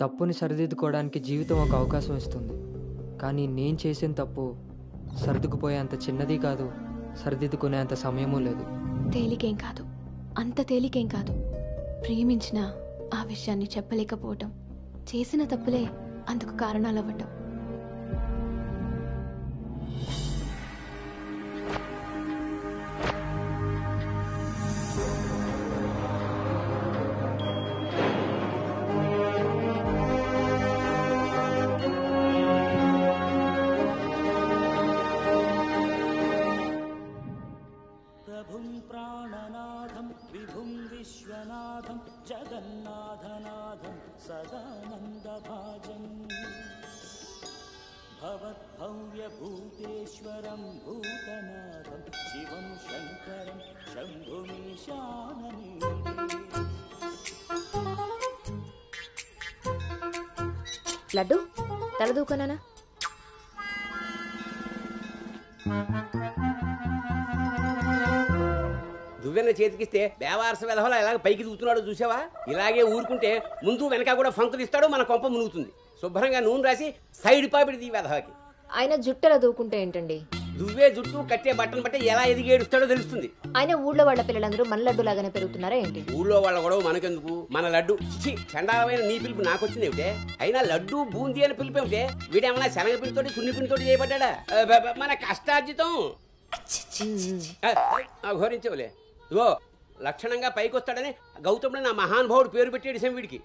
తప్పుని సరిదిద్దుకోవడానికి జీవితం ఒక అవకాశం ఇస్తుంది. కానీ నేను చేసిన తప్పు సర్దుకుపోయేంత చిన్నది కాదు సరిదిద్దుకునేంత సమయమూ లేదు. తేలికేం కాదు. అంత తేలికేం కాదు. ప్రేమించిన ఆ విషయాన్ని చెప్పలేకపోవటం చేసిన తప్పులే అందుకు కారణాలవ్వటం. దేవారస వెధవల ఎలాగ పైకి దూకుతున్నాడో చూసావా? ఇలాగే ఊరుకుంటే ముందు వెనక కూడా ఫంకులు ఇస్తాడు మన కొంప మునుగుతుంది. శుభ్రంగా నూనె రాసి సైడ్ పాపిడి వెధవకి. ఆయన జుట్టెలా దూకుంటే ఏంటండి? దువ్వే జుట్టు కట్టే బట్టలు బట్టే ఎలా ఎదిగి ఏడుస్తాడో తెలుస్తుంది. ఆయన ఊళ్ళో వాళ్ళ పిల్లలందరూ మన లడ్డు లాగానే పెరుగుతున్నారా ఏంటి? ఊళ్ళో వాళ్ళ గొడవ మనకెందుకు? మన లడ్డు. చండాలమైన నీ పిలుపు నాకు వచ్చింది ఏమిటే? అయినా లడ్డు బూందీ అని పిలుపు ఏమిటే? వీడేమన్నా శనగ పిండితోటి సున్ని పిండితోటి చేయబడ్డా మన కష్టార్జితం. ఆ, ఆ, ఘోరించవులే ఇగో లక్షణంగా పైకి వస్తాడని గౌతముడు నా మహానుభావుడు పేరు పెట్టేడు వీడికి.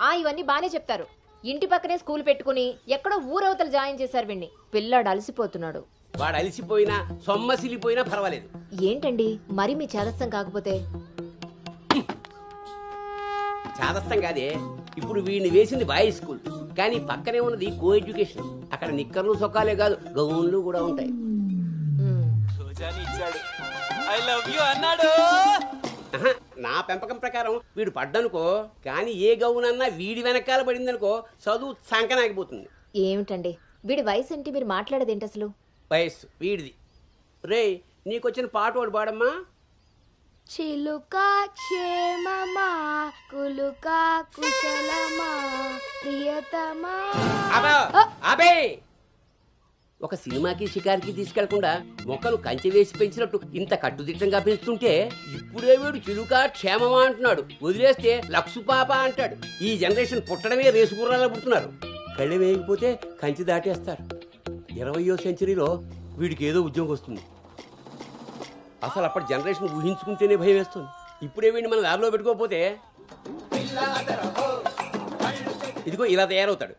ఆ ఇవన్నీ బానే చెప్తారు. ఇంటి పక్కనే స్కూల్ పెట్టుకుని ఎక్కడో ఊరవతలు జాయిన్ చేశారు వీడిని పిల్లాడు అలసిపోతున్నాడు. వాడు అలిసిపోయినా సొమ్మసిలిపోయినా పర్వాలేదు. ఏంటండి? మరి మీ చేదస్తం కాకపోతే? చాదస్తం కాదే ఇప్పుడు వీడిని వేసింది బాయ్స్ స్కూల్. కానీ పక్కనే ఉన్నది కో ఎడ్యుకేషన్ అక్కడ నిక్కర్లు సొక్కాలే కాదు గౌన్లు కూడా ఉంటాయి. మ్మ్. రోజాని ఇచ్చాడు. ఐ లవ్ యు అన్నాడు. నా పెంపకం ప్రకారం వీడు పడ్డనుకో కానీ ఏ గౌనన్నా వీడి వెనకాల పడిందనుకో చదువు సంకనాగిపోతుంది ఏమిటండి? వీడి వయసు ఏంటి? మీరు మాట్లాడేది ఏంటి అసలు? వయస్సు వీడిది. రే నీకొచ్చిన పాట ఒకటి పాడమ్మా. చిలుక క్షేమమా కులుక కుశలమా ప్రియతమా? అబా అబే ఒక సినిమాకి షికారికి తీసుకెళ్ళకుండా మొక్కలు కంచె వేసి పెంచినట్టు ఇంత కట్టుదిట్టంగా పెంచుతుంటే ఇప్పుడే వీడు చిలుక క్షేమమా అంటున్నాడు. వదిలేస్తే లక్సు పాప అంటాడు. ఈ జనరేషన్ పుట్టడమే రేసు పుడుతున్నారు. కళ్ళు వేయకపోతే కంచి దాటేస్తారు. ఇరవయో సెంచరీలో వీడికి ఏదో ఉద్యోగం వస్తుంది. అసలు అప్పటి జనరేషన్ ఊహించుకుంటేనే భయం వేస్తుంది. ఇప్పుడే వీడిని మనం దారిలో పెట్టుకోకపోతే ఇదిగో ఇలా తయారవుతాడు.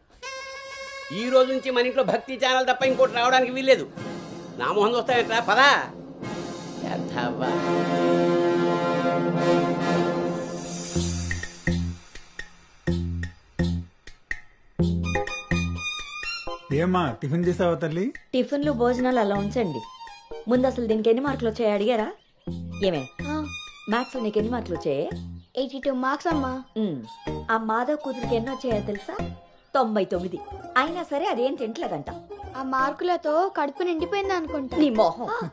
ఈ రోజు నుంచి మన ఇంట్లో భక్తి ఛానల్ తప్ప ఇంకోటి రావడానికి వీల్లేదు. నా మొహం వస్తాయంట్రా పదా. ఏమ్మా టిఫిన్ చేసావా తల్లి? టిఫిన్లు భోజనాలు అలా ఉంచండి. ముందు అసలు దీనికి ఎన్ని మార్కులు వచ్చాయి అడిగారా? ఏమే? మ్యాథ్స్ నీకు ఎన్ని మార్కులు వచ్చాయి? ఎయిటీ టూ మార్క్స్ అమ్మా. ఆ మాధవ్ కూతురికి ఎన్ని వచ్చాయో తెలుసా? తొంభై తొమ్మిది. అయినా సరే అదేం తింటలేదంట. ఆ మార్కులతో కడుపు నిండిపోయింది అనుకుంటా. నీ మొహం.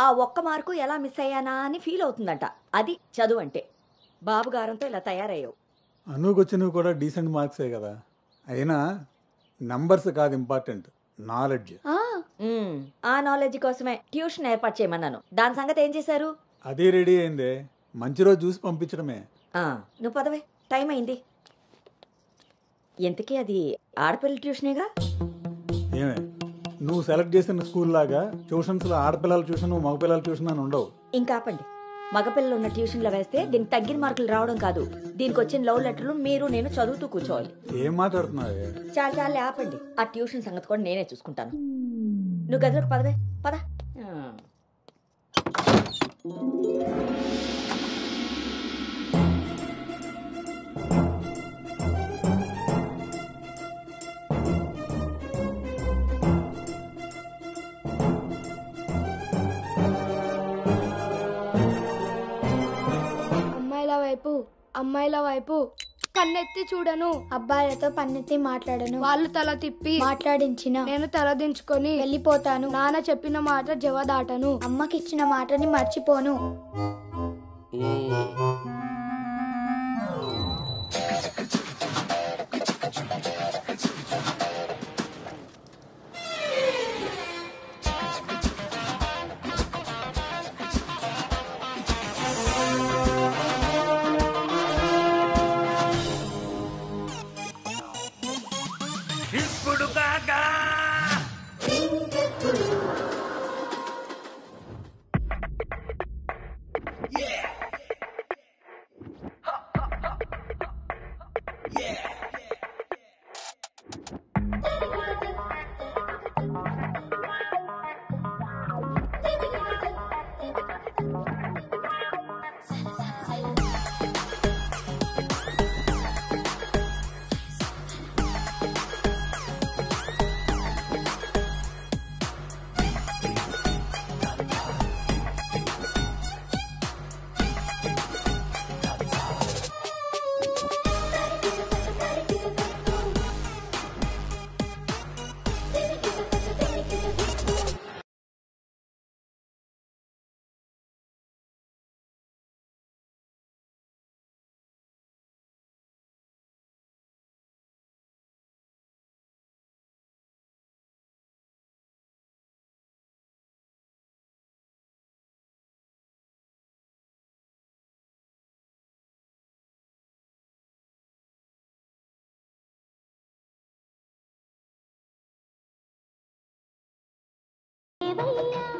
ఆ ఒక్క మార్కు ఎలా మిస్ అయ్యానా అని ఫీల్ అవుతుందంట. అది చదువు అంటే. బాబు గారంతో ఇలా తయారయ్యావు. అనుకు వచ్చినవి కూడా డీసెంట్ మార్క్సే కదా. అయినా నంబర్స్ కాదు ఇంపార్టెంట్. నాలెడ్జ్. ఉమ్, ఆ నాలెడ్జ్ కోసమే ట్యూషన్ ఏర్పాటు చేయమన్నాను. దాని సంగతి ఏం చేశారు? అది రెడీ అయిందే. మంచి రోజు చూసి పంపించడమే. ఆ, నువ్వు పదవే. టైం అయింది. ఎంతకీ అది ఆడపిల్ల ట్యూషనేగా? ఏమే నువ్వు సెలెక్ట్ చేసిన స్కూల్ లాగా ట్యూషన్స్లో ఆడపిల్లల ట్యూషన్ మగపిల్లల ట్యూషన్ అని ఉండవు. ఇంకా ఆపండి. మగపిల్లలు ఉన్న ట్యూషన్లో వేస్తే దీనికి తగ్గిన మార్కులు రావడం కాదు. దీనికి వచ్చిన లవ్ లెటర్లు మీరు నేను చదువుతూ కూర్చోవాలి. ఏం మాట్లాడుతున్నావే? చాలా చాలా ఆపండి. ఆ ట్యూషన్ సంగతి కూడా నేనే చూసుకుంటాను. నువ్వు గదిలోకి పదవే పద. వైపు అమ్మాయిల వైపు కన్నెత్తి చూడను. అబ్బాయిలతో పన్నెత్తి మాట్లాడను. వాళ్ళు తల తిప్పి మాట్లాడించిన నేను తల దించుకొని వెళ్ళిపోతాను. నాన్న చెప్పిన మాట జవదాటను. అమ్మకిచ్చిన మాటని మర్చిపోను.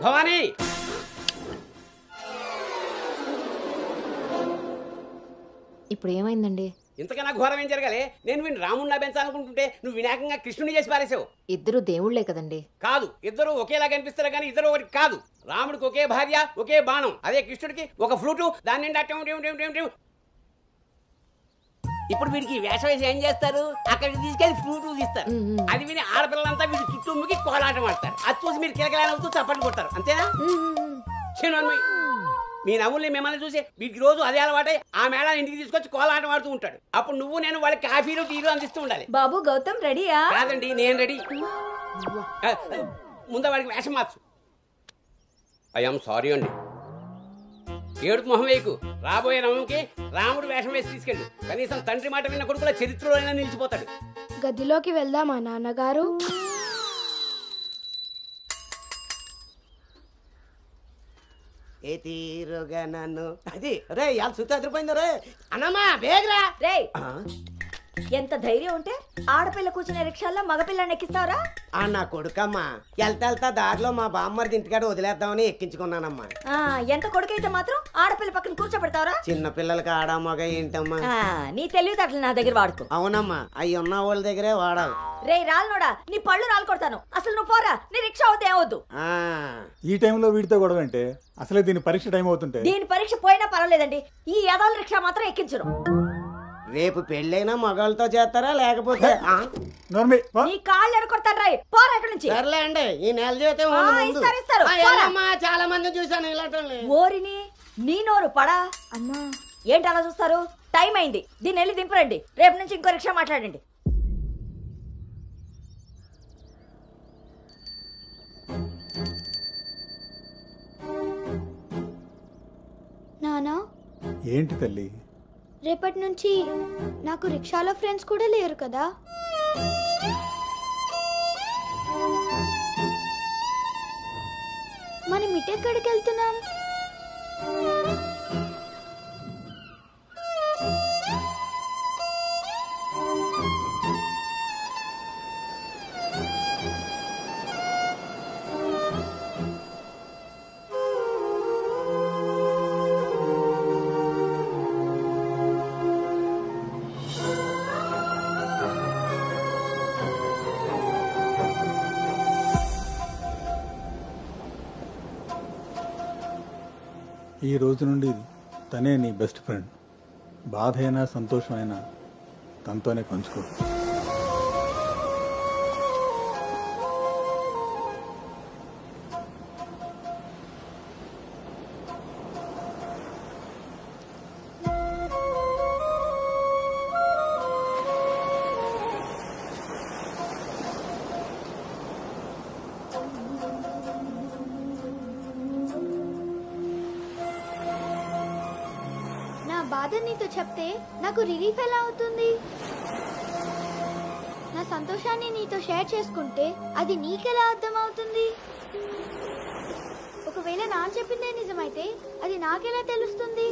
భవానీ! ఇప్పుడు ఏమైందండి? ఇంతకన్నా ఘోరం ఏం జరగాలి? నేను వీడిని రాముడినా పెంచాలనుకుంటుంటే నువ్వు వినాయకంగా కృష్ణుని చేసి పారేసావు ఇద్దరు దేవుళ్ళే కదండి. కాదు ఇద్దరు ఒకేలా కనిపిస్తారు కానీ ఇద్దరు ఒకటి కాదు. రాముడికి ఒకే భార్య ఒకే బాణం. అదే కృష్ణుడికి ఒక ఫ్లూటు దాని నిండా. ఇప్పుడు వీడికి వేషం వేసి ఏం చేస్తారు? అక్కడికి తీసుకెళ్ళి మ్మ్, మ్మ్. అది విని ఆడపిల్లలంతా వీడి చుట్టూ ముగి కోలాటం ఆడతారు. అది చూసి మీరు కిలకలానవుతూ చప్పట్లు కొడతారు. అంతేనా? చిన్నమ్మాయి మీ నవ్వుల్ని మిమ్మల్ని చూసి వీడికి రోజు అదే అలవాటై ఆ మేళాన్ని ఇంటికి తీసుకొచ్చి కోలాటం ఆడుతూ ఉంటాడు. అప్పుడు నువ్వు నేను వాళ్ళకి కాఫీలు టీలు అందిస్తూ ఉండాలి. బాబు గౌతమ్ రెడీయా? కాదండి నేను రెడీ. ముందు వాడికి వేషం మార్చు. ఐఎమ్ సారీ అండి. ఏడుపు మొహం వేయకు. రాబోయే నవంకి రాముడు వేషం వేసి తీసుకెళ్ళు. కనీసం తండ్రి మాట విన్న కొడుకుల చరిత్రలో అయినా నిలిచిపోతాడు. గదిలోకి వెళ్దామా నాన్నగారు? ఏ తీరుగా నన్ను? అది రే ఇవాళ సుత్తి అదిరిపోయింది రే. అన్నమ్మా బేగరా. రే ఎంత ధైర్యం ఉంటే ఆడపిల్ల కూర్చునే రిక్షాల్లో మగపిల్లని ఎక్కిస్తావరా ఆ నా కొడుకమ్మా. వెళ్తా వెళ్తా దారిలో మా బామ్మర్ది ఇంటికాడ వదిలేద్దామని ఎక్కించుకున్నానమ్మా. ఆ, ఎంత కొడుకైతే మాత్రం ఆడపిల్ల పక్కన కూర్చోబెడతావరా? చిన్న పిల్లలకి ఆడా మగ ఏంటమ్మా? ఆ, నీ తెలివితేటలు నా దగ్గర వాడుకో. అవునమ్మా అవి ఉన్న వాళ్ళ దగ్గరే వాడాలి. రే రాలనోడా నీ పళ్ళు రాలు కొడతాను. అసలు నువ్వు పోరా నీ రిక్షా అవుతే ఏమవుద్దు ఆ, ఈ టైంలో వీడితో గొడవ అంటే అసలే దీని పరీక్ష టైం అవుతుంటే. దీని పరీక్ష పోయినా పర్వాలేదండి. ఈ యదాల రిక్షా మాత్రం ఎక్కించరు రేపు పెళ్ళైనా మగాళ్ళతో చేస్తారా లేకపోతే ఆ? నోర్మి నీ కాళ్ళు ఎరకొడతాను రాయ్. పోరా ఇక్కడి నుంచి. సర్లే అండి ఈ నెల జీతం ఆ, ఉంది ముందు. ఇస్తారు, ఇస్తారు. ఆ, పోరా. ఏమమ్మా, చాలా మంది చూసాను ఇలాంటి ఓరిని నీ నోరు పడా? అమ్మా ఏంటి అలా చూస్తారు? టైం అయింది. దీన్ని వెళ్ళి దింపరండి. రేపు నుంచి ఇంకో రిక్షా మాట్లాడండి. నానా? ఏంటి తల్లి? రేపటి నుంచి నాకు రిక్షాలో ఫ్రెండ్స్ కూడా లేరు కదా. మనం ఇటెక్కడికి వెళ్తున్నాం ఈ రోజు నుండి తనే నీ బెస్ట్ ఫ్రెండ్. బాధ అయినా సంతోషమైనా తనతోనే పంచుకో. చెప్తే నాకు రిలీఫ్ ఎలా అవుతుంది? నా సంతోషాన్ని నీతో షేర్ చేసుకుంటే అది నీకెలా అర్థమవుతుంది? ఒకవేళ నా చెప్పిందే నిజమైతే అది నాకెలా తెలుస్తుంది?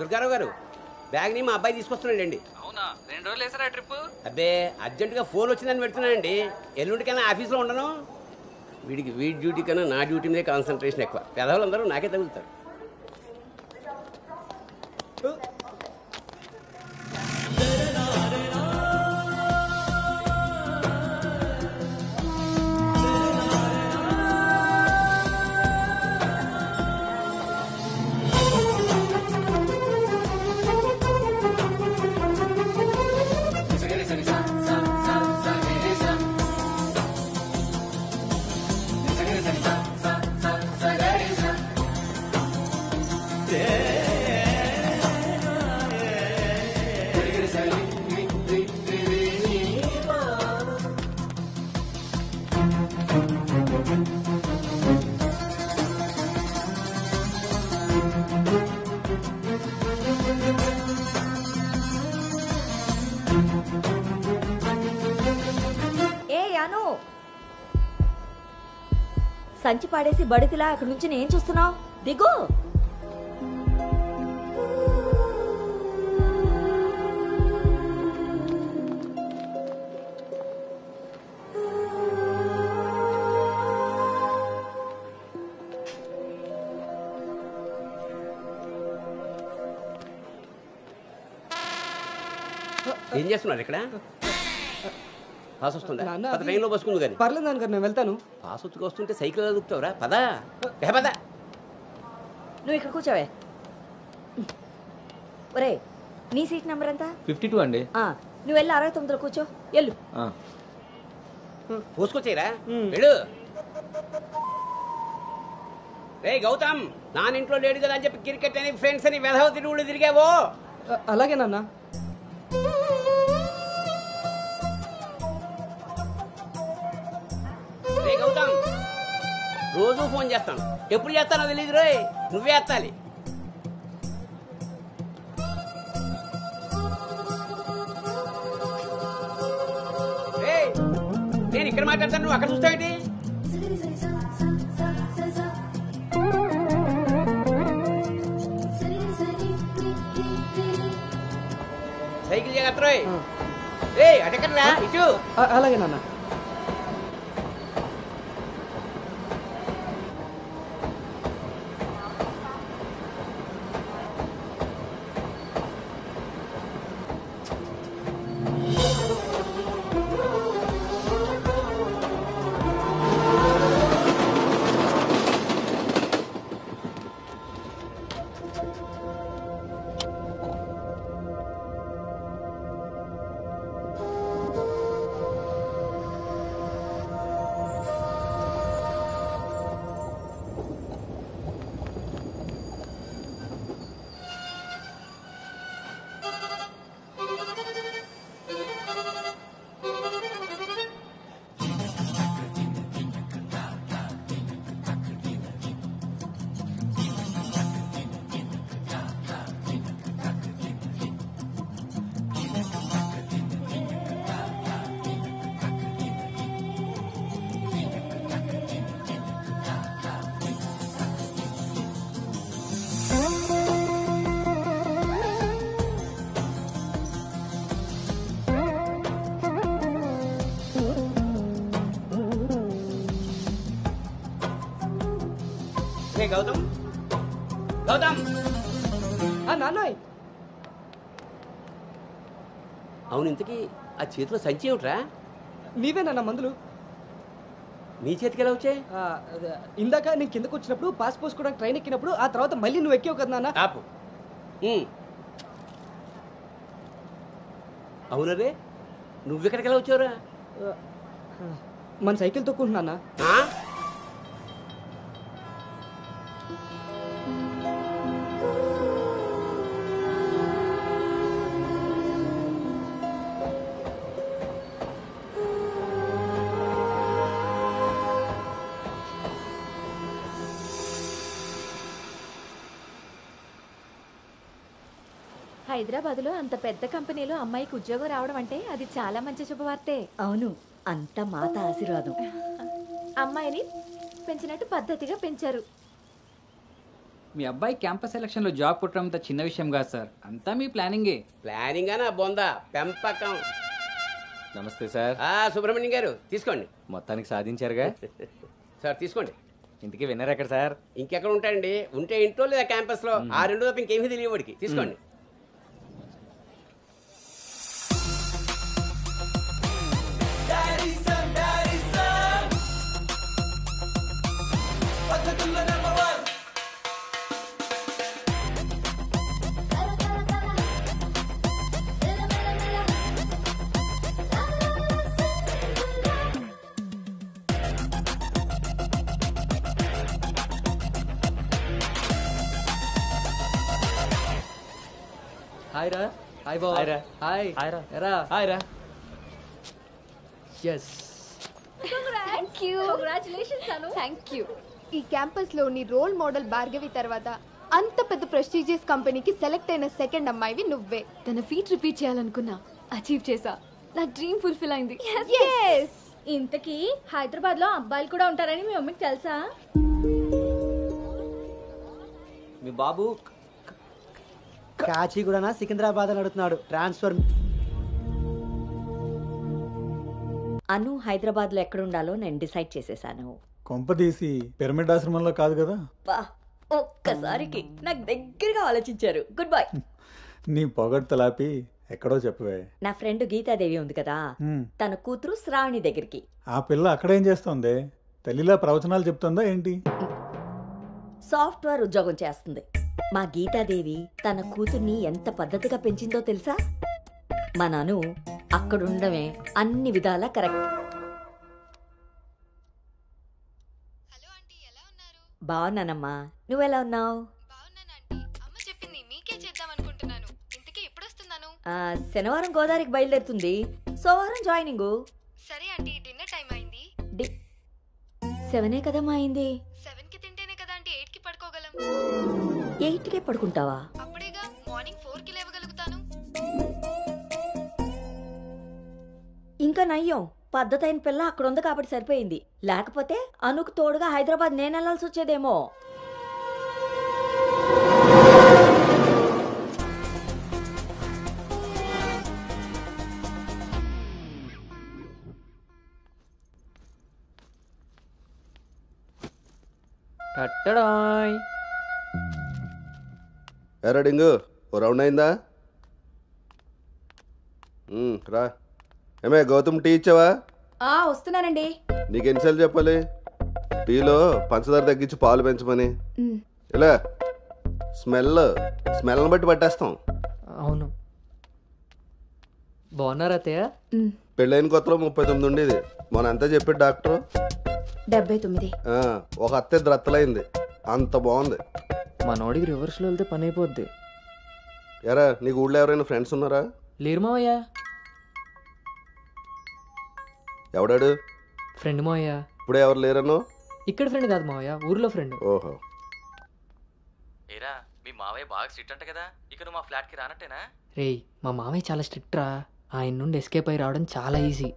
దుర్గారావు గారు బ్యాగ్ని మా అబ్బాయి తీసుకొస్తున్నాడండి. అవునా? రెండు రోజులు వేసారా ట్రిప్ అబ్బే అర్జెంటుగా ఫోన్ వచ్చిందని పెడుతున్నానండి. ఎల్లుండికైనా ఆఫీస్లో ఉండను. వీడికి వీడి డ్యూటీ కన్నా నా డ్యూటీ మీద కాన్సన్ట్రేషన్ ఎక్కువ. పెదవులందరూ నాకే తగులుతారు. సంచి పాడేసి బడితిలా అక్కడి నుంచి నేను చూస్తున్నావు? దిగు! ఏం చేస్తున్నారు ఇక్కడ? పాస్ వస్తుందా? పద అది- ట్రైన్లో బస్సుకుంది కానీ పర్లేదు నాన్నగారు నేను వెళ్తాను. పాస్ వచ్చుకు వస్తుంటే సైకిల్ దొక్కుతావురా? పదా. ఏ పదా. నువ్వు ఇక్కడ కూర్చోవే. ఒరే నీ సీట్ నెంబర్ ఎంత? ఫిఫ్టీ టూ అండి. ఆ, నువ్వు వెళ్ళి అరవై తొమ్మిదిలో కూర్చో. వెళ్ళు. పోసుకొచ్చేయరా? వెళ్ళు. రే గౌతమ్ నాన్న ఇంట్లో లేడు కదా అని చెప్పి క్రికెట్ అని ఫ్రెండ్స్ అని వెధవ తిరుగుడు తిరిగావో. అలాగే రోజు ఫోన్ చేస్తాను. ఎప్పుడు చేస్తానో తెలియదు రోయ్. నువ్వే ఎత్తాలి. నేను ఇక్కడ మాట్లాడతాను నువ్వు అక్కడ చూస్తావేంటి? సైకిల్ జాగ్రత్త రోయ్? అటెక్కడ్రా ఇటు. అలాగే నాన్న. గౌతమ్? గౌతమ్! అవును ఇంతకీ ఆ చేతిలో సంచి ఏమిట్రా? నీవే నాన్న మందులు. నీ చేతికి ఎలా వచ్చాయి? ఇందాక నేను కిందకు వచ్చినప్పుడు పాస్ పోసుకోవడానికి ట్రైన్ ఎక్కినప్పుడు ఆ తర్వాత మళ్ళీ నువ్వు ఎక్కావు కదా నాన్న. ఆపు. అవునరే నువ్వెక్కడికి ఎలా వచ్చావురా? మన సైకిల్ తొక్కుంటున్నా హైదరాబాద్లో అంత పెద్ద కంపెనీలో అమ్మాయికి ఉద్యోగం రావడం అంటే అది చాలా మంచి శుభవార్తే. అవును అంత మాత ఆశీర్వాదం. అమ్మాయిని పెంచినట్టు పద్ధతిగా పెంచారు. మీ అబ్బాయి క్యాంపస్ సెలక్షన్లో జాబ్ కొట్టడం అంత చిన్న విషయం కాదు సార్. అంతా మీ ప్లానింగే. ప్లానింగ్ అనా బొందా పెంపకం. నమస్తే సార్. ఆ సుబ్రహ్మణ్యం గారు తీసుకోండి. మొత్తానికి సాధించారుగా? సార్ తీసుకోండి. ఇంతకీ విన్నర్ ఎక్కడ సార్? ఇంకెక్కడ ఉంటాయండి? ఉంటే ఇంట్లో లేదా క్యాంపస్లో ఆ రెండు తప్ప ఇంకేమీ తెలియవాడికి తీసుకోండి. హాయ్ రా హాయ్ బాబా హాయ్ రా. హాయ్ హాయ్ రా. ఎరా హాయ్ రా yes thank you congratulations Anu thank you ఈ క్యాంపస్లోని రోల్ మోడల్ భార్గవి తర్వాత అంత పెద్ద ప్రెస్టీజియస్ కంపెనీకి సెలెక్ట్ అయిన సెకండ్ అమ్మాయివి నువ్వే. తన ఫీట్ రిపీట్ చేయాలనుకున్నా. అచీవ్ చేసా నా డ్రీమ్ ఫుల్ఫిల్ అయింది. ఇంతకీ హైదరాబాద్లో అబ్బాయిలు కూడా ఉంటారని మీ మమ్మీకి తెలుసా? మీ బాబు కాచిగూడన సికింద్రాబాద్ అని అడుగుతున్నాడు. ట్రాన్స్ఫర్ అను హైదరాబాద్లో ఎక్కడుండాలో నేను డిసైడ్ చేసేసాను. కొంపదీసి పిరమిడ్ ఆశ్రమంలో కాదు కదా? బా ఒక్కసారికి నాకు దగ్గరగా ఆలోచించారు. గుడ్ బై నీ పొగడ్తలాపి ఎక్కడో చెప్పవే. నా ఫ్రెండ్ గీతాదేవి ఉంది కదా. తన కూతురు శ్రావణి దగ్గరికి. ఆ పిల్ల అక్కడేం చేస్తోంది? తల్లిలా ప్రవచనాలు చెప్తుందా ఏంటి? సాఫ్ట్వేర్ ఉద్యోగం చేస్తుంది. మా గీతాదేవి తన కూతుర్ని ఎంత పద్ధతిగా పెంచిందో తెలుసా? మా నాను అక్కడుండమే అన్ని విధాలా కరెక్ట్. బాగున్నానమ్మా నువ్వెలా ఉన్నావు? శనివారం గోదావరికి బయలుదేరుతుంది. సోమవారం జాయినింగ్. సరే ఆంటీ డిన్నర్ టైం అయింది. సెవెనే కదమ్మా అయింది. సెవెన్కి తింటేనే కదా ఆంటీ ఎయిట్కి పడుకోగలం. ఎయిట్కే పడుకుంటావా? అప్పుడేగా మార్నింగ్ ఫోర్కి లేవగలుగుతాను. ఇంకా నయ్యం పద్ధతైన పిల్ల అక్కడ ఉంది కాబట్టి సరిపోయింది. లేకపోతే అనుకు తోడుగా హైదరాబాద్ నేను వెళ్ళాల్సి వచ్చేదేమో. కట్టడాయ్ ఎరా డింగు ఓ రౌండ్ అయిందా? రా. ఏమే గౌతమ్ టీ ఇచ్చావా? ఆ వస్తున్నానండి. నీకు ఎన్నిసార్లు చెప్పాలి? టీలో పంచదార తగ్గించి పాలు పెంచమని. ఇలా స్మెల్ స్మెల్ని బట్టి పట్టేస్తాం. అవును. బాగున్నారా అత్తయ్య? పెళ్ళైన కొత్తలో ముప్పై తొమ్మిది ఉండేది. మన అంతా చెప్పాడు డాక్టర్. డెబ్బై తొమ్మిది. ఆ, ఒక అత్త ఇద్దరు అత్తలైంది అంత బాగుంది. మనోడికి రివర్స్లో వెళ్తే పని అయిపోద్ది. ఎరా నీకు ఊళ్ళో ఎవరైనా ఫ్రెండ్స్ ఉన్నారా? లేరు మావయ్య. ఎవడాడు? ఫ్రెండ్ మావయ్య. ఇప్పుడే ఎవరు లేరనో ఇక్కడ ఫ్రెండ్ కాదు మావయ్య ఊర్లో ఫ్రెండ్ ఓహో. ఏరా మీ మావయ్య బాగా స్ట్రిక్ట్ అంట కదా ఇక నువ్వు మా ఫ్లాట్కి రానట్టేనా? రేయ్ మా మామయ్య చాలా స్ట్రిక్ట్ రా. ఆయన నుండి ఎస్కేప్ అయి రావడం చాలా ఈజీ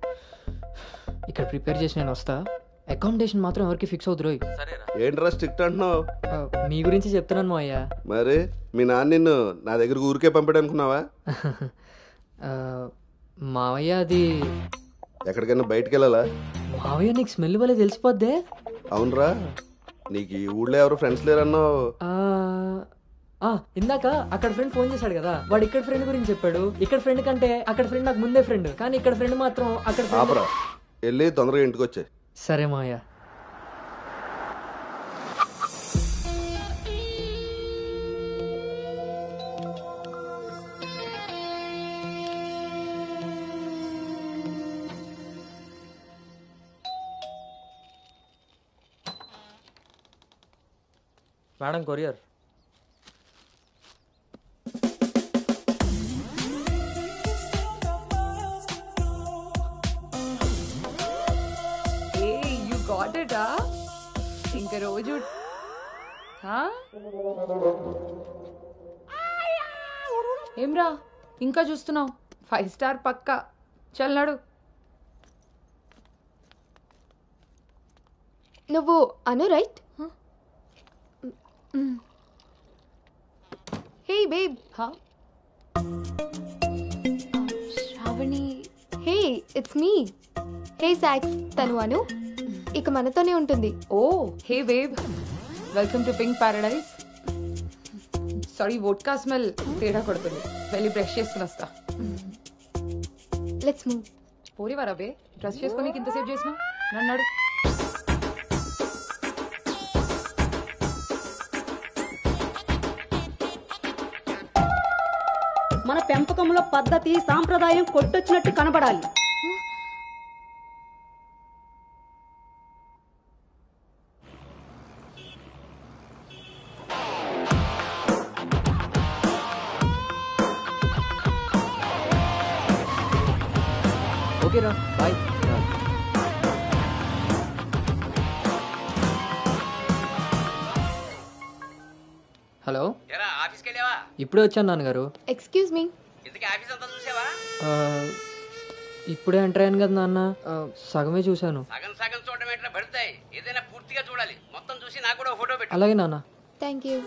ఇక్కడ ప్రిపేర్ చేసి నేను వస్తా. అకామిడేషన్ మాత్రం ఎవరికి ఫిక్స్ అవుతురోయ్ సరేరా ఏంట్రా స్ట్రిక్ట్ అంటున్నావు? మీ గురించి చెప్తున్నాను మావయ్య. మరి మీ నాన్న నిన్ను నా దగ్గర ఊరికే పంపాడు అనుకున్నావా మావయ్య అది ఎక్కడికైనా బయటికి వెళ్ళాలా మావయ్య నీకు స్మెల్ వల్ల తెలిసిపోద్దే. అవునరా నీకు ఈ ఊళ్ళో ఎవరు ఫ్రెండ్స్ లేరన్నావు. ఇందాక అక్కడ ఫ్రెండ్ ఫోన్ చేశాడు కదా వాడు ఇక్కడ ఫ్రెండ్ గురించి చెప్పాడు. ఇక్కడ ఫ్రెండ్ కంటే అక్కడ ఫ్రెండ్ నాకు ముందే ఫ్రెండ్ కానీ ఇక్కడ ఫ్రెండ్ మాత్రం అక్కడ వెళ్ళి తొందరగా ఇంటికి వచ్చే సరే మావయ్య. Madam courier. ఆ ఇంకా రోజు హా? ఏమ్రా? ఇంకా చూస్తున్నావు? ఫైవ్ స్టార్ పక్కా. చల్నాడు నువ్వు Anu right hey? Babe Shravani hey? It's me hey socks తను అను. ఇక మనతోనే ఉంటుంది. ఓ hey wave welcome to pink paradise sorry vodka smell తేడా కొడుతుంది. వెళ్ళి బ్రష్ చేసుకుని వస్తా. లెట్స్ మూవ్ పోరివారా బే? డ్రెస్ చేసుకొని ఇంతసేపు చేసినావు నన్నాడు మన పెంపకంలో పద్ధతి సాంప్రదాయం కొట్టొచ్చినట్టు కనబడాలి. ఇప్పుడే వచ్చాను నాన్నగారు. ఎక్స్క్యూజ్ మీ ఆ, ఇప్పుడే ఎంటర్ అయ్యాను కదా నాన్న. ఆ, సగమే చూశాను. సగం సగం చూడడం ఏంటో పడతాయి? ఏదైనా పూర్తిగా చూడాలి. మొత్తం చూసి నాకు కూడా ఫోటో పెట్టు. అలాగే నాన్న. Thank you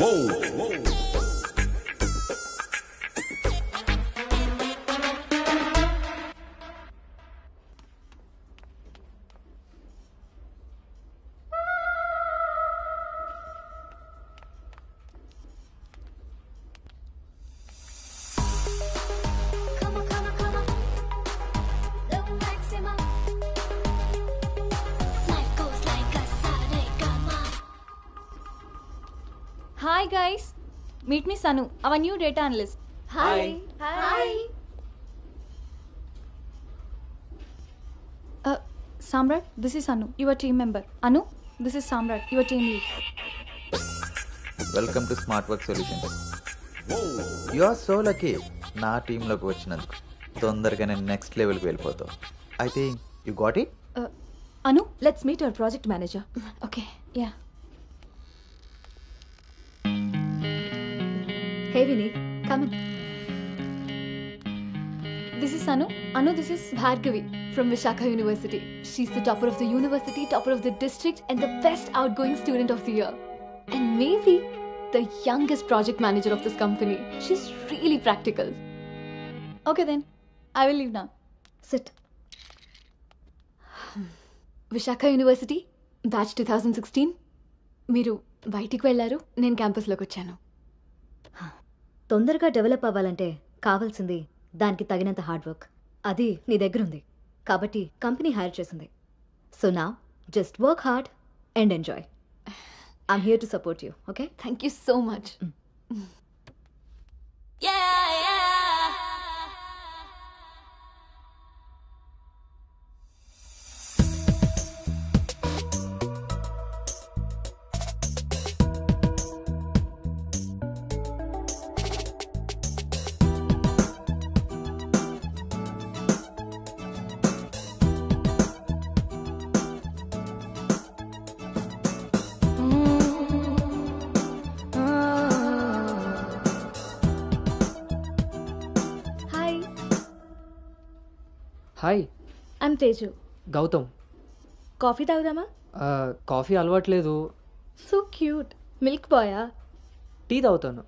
Uou! Uou! Me Sanu, our new data analyst. Hi. Hi. Uh, Samrat, this is Anu, your team member. Anu, this is Samrat, your team lead. Welcome to smart work solutions you are so lucky నా టీంలోకి వచ్చినందుకు తొందరగానే next లెవెల్కి వెళ్ళిపోతావు I think you got it Uh, Anu, let's meet our project manager. Okay, yeah. Hey Vinny, come in. This is Anu. Anu, this is Bhargavi from Vishakha University. She's the topper of the university, topper of the district, and the best outgoing student of the year. And maybe the youngest project manager of this company. She's really practical. Okay then, I will leave now. Sit. Visakha university batch two thousand sixteen మీరు బయటికి వెళ్ళారు నేను క్యాంపస్లోకి వచ్చాను తొందరగా develop అవ్వాలంటే కావాల్సింది దానికి తగినంత హార్డ్ వర్క్. అది నీ దగ్గర ఉంది కాబట్టి కంపెనీ హైర్ చేసింది. సో నా just work hard and enjoy I'm here to support you okay thank you so much Hi, hi. I'm Teju. Gautam. Coffee తాగుదామా? Coffee అలవాట్లేదు. So cute. మిల్క్ బాయా? టీ తాగుతాను.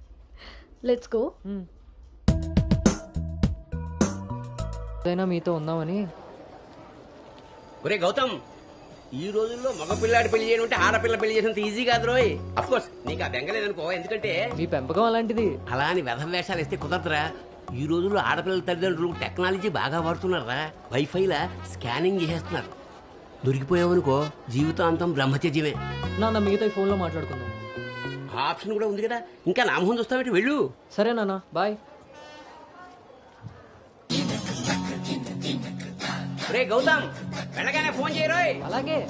Let's go. ఏదైనా మీతో ఉందామని. ఒరే గౌతమ్ ఈ రోజుల్లో మగ పిల్లాడి పెళ్ళి చేయడం అంటే ఆడపిల్ల పెళ్ళి చేసినంత ఈజీ కాదు రోయ్. అఫ్ కోర్స్ నీకు ఆ బెంగలేదనుకో ఎందుకంటే మీ పెంపకం అలాంటిది. అలా అని వేషాలు వేస్తే కుదరదురా. ఈ రోజుల్లో ఆడపిల్లల తల్లిదండ్రులు టెక్నాలజీ బాగా వాడుతున్నారా వైఫైలా స్కానింగ్ చేసేస్తున్నారు. దొరికిపోయావనుకో జీవితాంతం బ్రహ్మచర్యమే నాన్న మిగతా ఫోన్లో మాట్లాడుకుందాం. ఆప్షన్ కూడా ఉంది కదా. ఇంకా నా ముందు చూస్తావేటి? వెళ్ళు. సరే నాన్న బాయ్. రే గౌతమ్ వెళ్ళగానే ఫోన్ చేయరా అలాగే.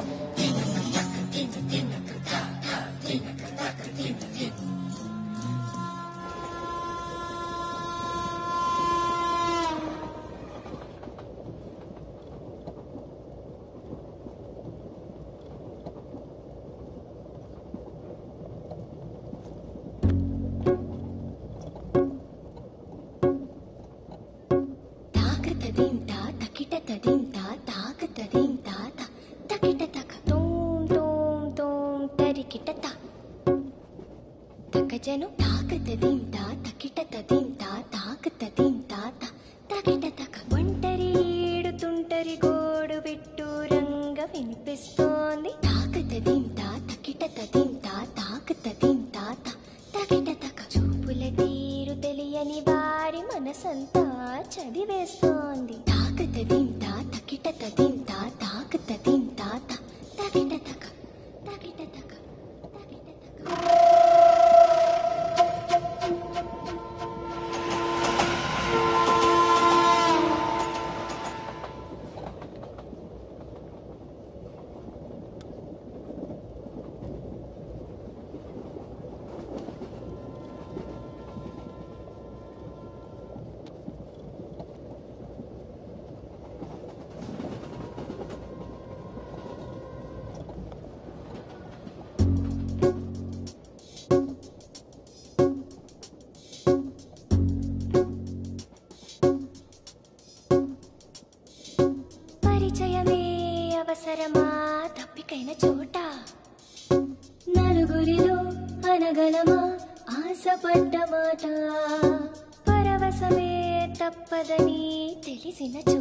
Daisy,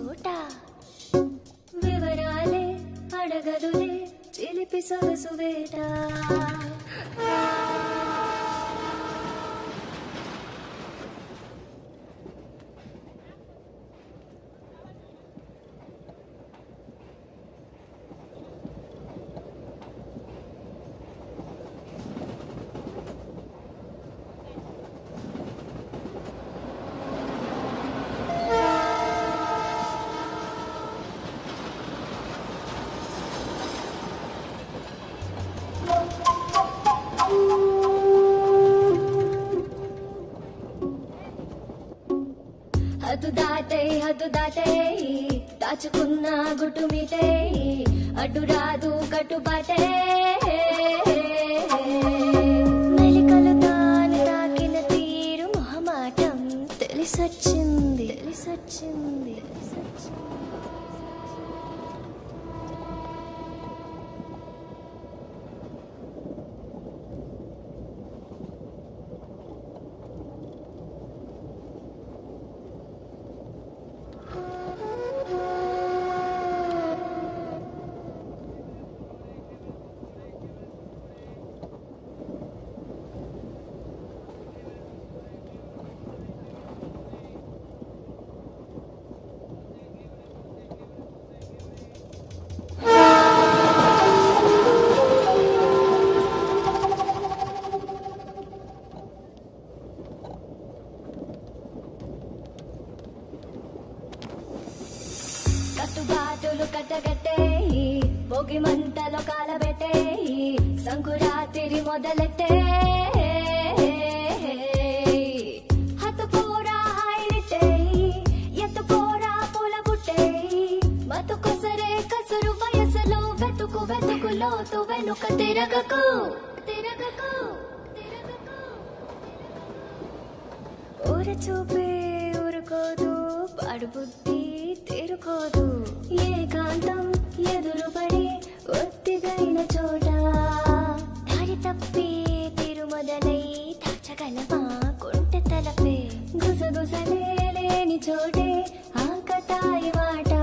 దాటే హద్దు దాటే దాచుకున్న గుట్టుమిటే అడ్డు రాదు కట్టుబాటే మెలికలు తాను తాకిన తీరు మొహమాటం తెలిసొచ్చింది తెలిసొచ్చింది. మొదలెట్టే లోతు వెనుక తిరగకు. తిరగకు ఊర చూపే ఊరుకోదు పడుబుద్ధి తిరుకోదు. ఏ కాంతం ఎదురుపడి ఒత్తిగైన చోట. దారి తప్పి తిరుమదలై దాచగలమా కొంట తలపే. గుసగుసలేని చోటే ఆకతాయి వాటా.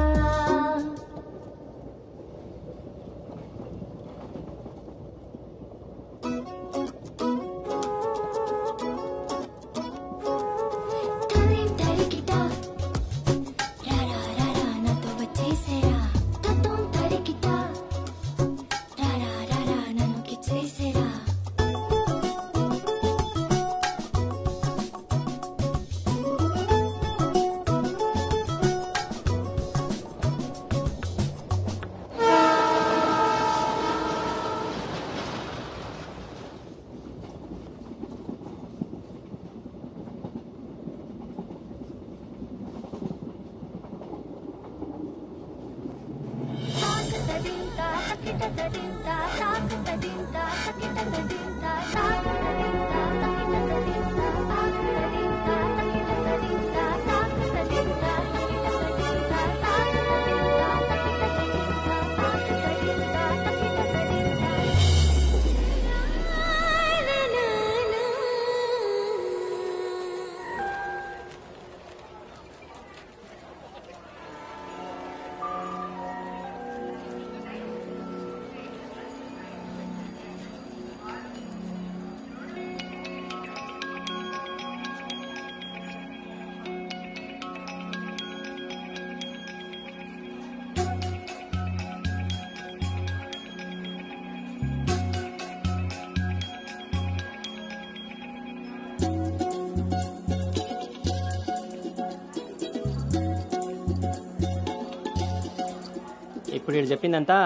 వీడు చెప్పిందంతా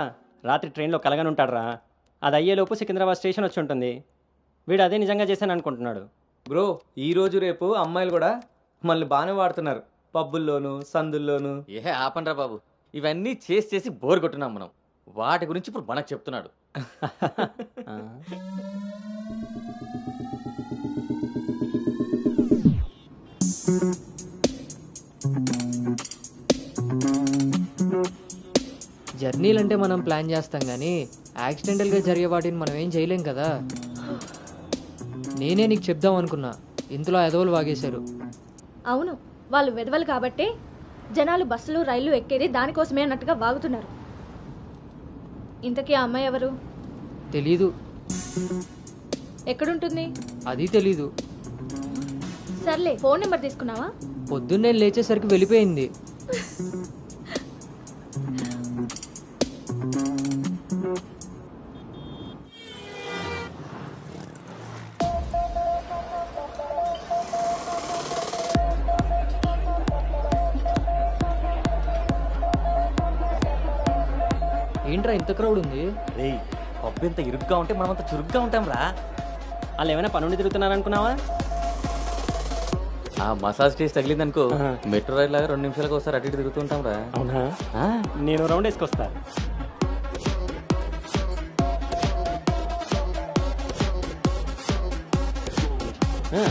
రాత్రి ట్రైన్లో కలగని ఉంటాడురా అది అయ్యేలోపు సికింద్రాబాద్ స్టేషన్ వచ్చి ఉంటుంది. వీడు అదే నిజంగా చేశాను అనుకుంటున్నాడు. బ్రో ఈ రోజు రేపు అమ్మాయిలు కూడా మనల్ని బాగానే వాడుతున్నారు. పబ్బుల్లోను సందుల్లోను. ఏ ఆపండ్రా బాబు. ఇవన్నీ చేసి చేసి బోర్ కొట్టున్నాం మనం. వాటి గురించి ఇప్పుడు మనకు చెప్తున్నాడు. జర్నీలు అంటే మనం ప్లాన్ చేస్తాం కానీ యాక్సిడెంటల్గా జరిగే వాటిని మనం ఏం చేయలేం కదా. నేనే నీకు చెప్దాం అనుకున్నా. ఇంతలో ఎదవలు వాగేశారు. అవును వాళ్ళు వెదవలు కాబట్టే జనాలు బస్సులు రైళ్ళు ఎక్కేది దానికోసమే అన్నట్టుగా వాగుతున్నారు. ఇంతకీ ఆ అమ్మాయి ఎవరు? తెలీదు. ఎక్కడుంటుంది? అది తెలీదు. సర్లే ఫోన్ నెంబర్ తీసుకున్నావా? పొద్దున్నే లేచేసరికి వెళ్ళిపోయింది. క్రౌడ్ ఉంది. రేయ్ పబ్బు ఇంత ఇరుగ్గా ఉంటే మనం అంత చురుగ్గా ఉంటాం రా. వాళ్ళు ఏమైనా పనుండి తిరుగుతున్నారనుకున్నావా? ఆ మసాజ్ టేస్ట్ తగిలిందనుకో మెట్రో రైల్ లాగా రెండు నిమిషాలకు ఒకసారి అటు ఇటు తిరుగుతుంటాం రా. అవునా? నేను రౌండ్ వేసుకొస్తా. ఆ,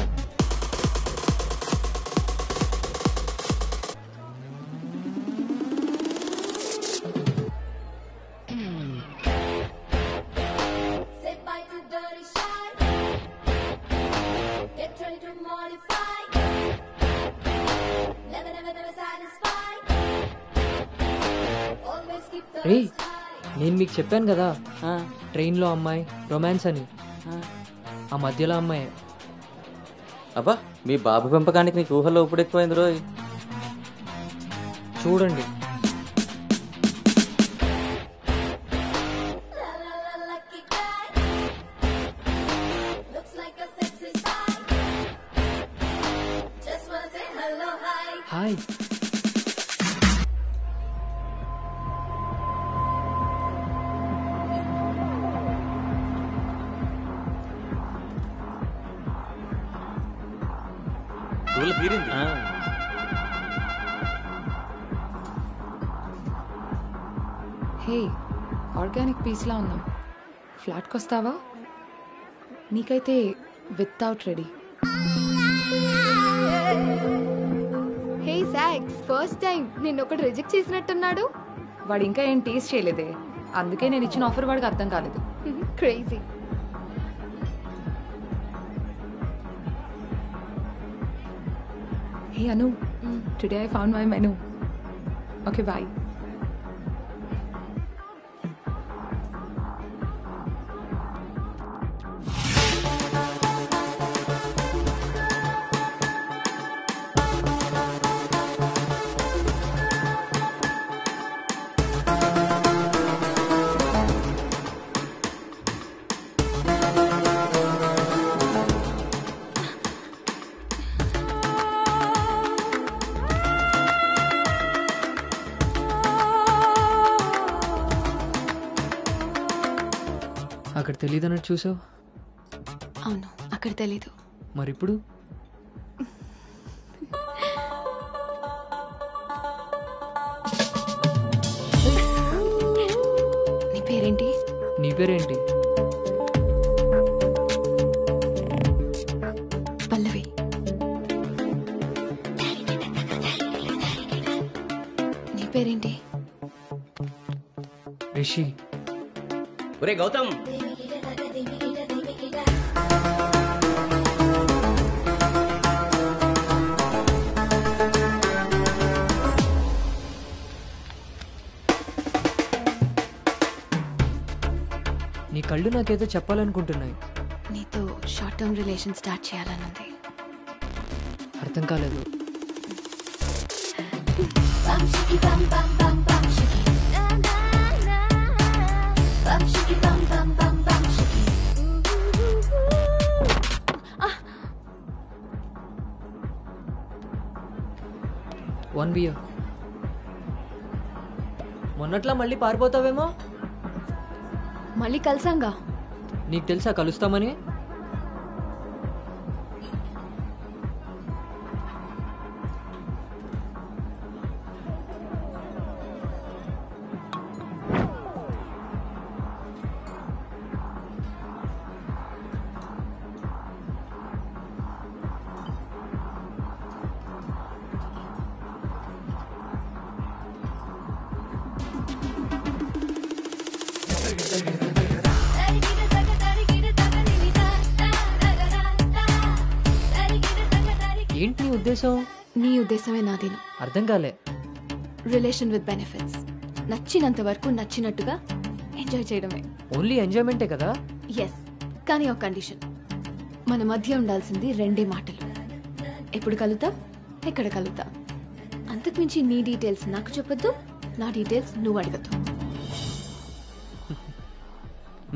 చెప్పాను కదా. ట్రైన్లో అమ్మాయి రొమాన్స్ అని. ఆ. మధ్యలో అమ్మాయి. అబ్బా మీ బాబు పెంపకానికి నీకు ఊహలో ఇప్పుడు ఎక్కువైంది రోయ్. చూడండి. ఫ్లాట్కి వస్తావా? నీకైతే without ready hey socks first time నిన్ను ఒకటి రిజెక్ట్ చేసినట్టున్నాడు. వాడు ఇంకా ఏం టేస్ట్ చేయలేదే. అందుకే నేను ఇచ్చిన ఆఫర్ వాడికి అర్థం కాలేదు. Crazy hey Anu today I found my menu okay bye తెలియదన్నట్టు చూసావు? అవును అక్కడ తెలీదు. మరి ఇప్పుడు నీ నీ పేరేంటి? పల్లవి. నీ పేరేంటి? రిషి. ఒరే గౌతమ్. కళ్ళు నాకేదో చెప్పాలనుకుంటున్నాయి. నీతో షార్ట్ టర్మ్ రిలేషన్ స్టార్ట్ చేయాలనుంది. అర్థం కాలేదు. వన్ బియర్ మొన్నట్లా మళ్ళీ పారిపోతావేమో? మళ్ళీ కలిసాంగా? నీకు తెలుసా కలుస్తామని? ఉద్దేశమే నాదేను అర్థం కాలే. రిలేషన్ విత్ బెనిఫిట్స్ నచ్చినంత వరకు నచ్చినట్టుగా ఎంజాయ్ చేయడమే. ఓన్లీ ఎంజాయ్మెంటే కదా? ఎస్ కానీ ఒక కండిషన్ మన మధ్య ఉండాల్సింది రెండే మాటలు. ఎప్పుడు కలుద్దాం? ఎక్కడ కలుద్దాం? అంతకుమించి నీ డీటెయిల్స్ నాకు చెప్పొద్దు నా డీటెయిల్స్ నువ్వు అడగద్దు.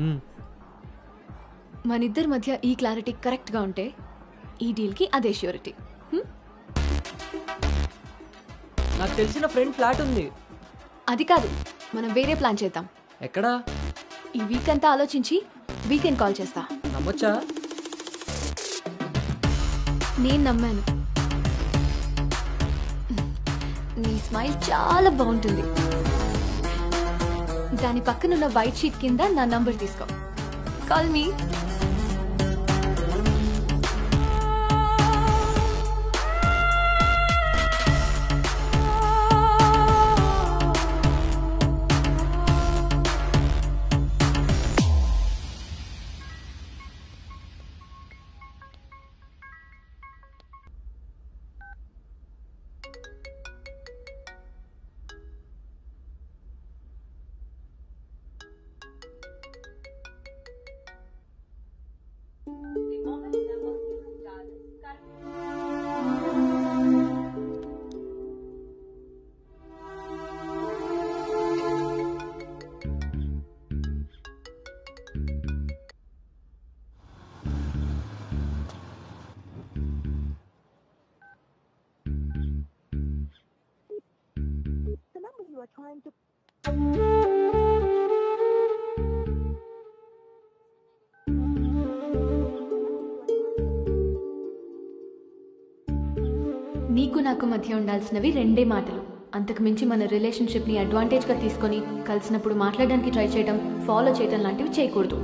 మ్మ్. మన ఇద్దరి మధ్య ఈ క్లారిటీ కరెక్ట్గా ఉంటే ఈ డీల్కి అదే ష్యూరిటీ నాకు తెలిసిన ఫ్రెండ్ ఫ్లాట్ ఉంది. అది కాదు మనం వేరే ప్లాన్ చేద్దాం. ఎక్కడా? ఈ వీక్ అంతా ఆలోచించి వీకెండ్ కాల్ చేస్తా. నమ్మొచ్చా? నేను నమ్మాను. నీ స్మైల్ చాలా బాగుంటుంది. దాని పక్కనున్న వైట్ షీట్ కింద నా నంబర్ తీసుకో. Call me. నాకు మధ్య ఉండాల్సినవి రెండే మాటలు. అంతకు మించి మన రిలేషన్షిప్ని అడ్వాంటేజ్గా తీసుకొని కలిసినప్పుడు మాట్లాడడానికి ట్రై చేయడం ఫాలో చేయడం లాంటివి చేయకూడదు.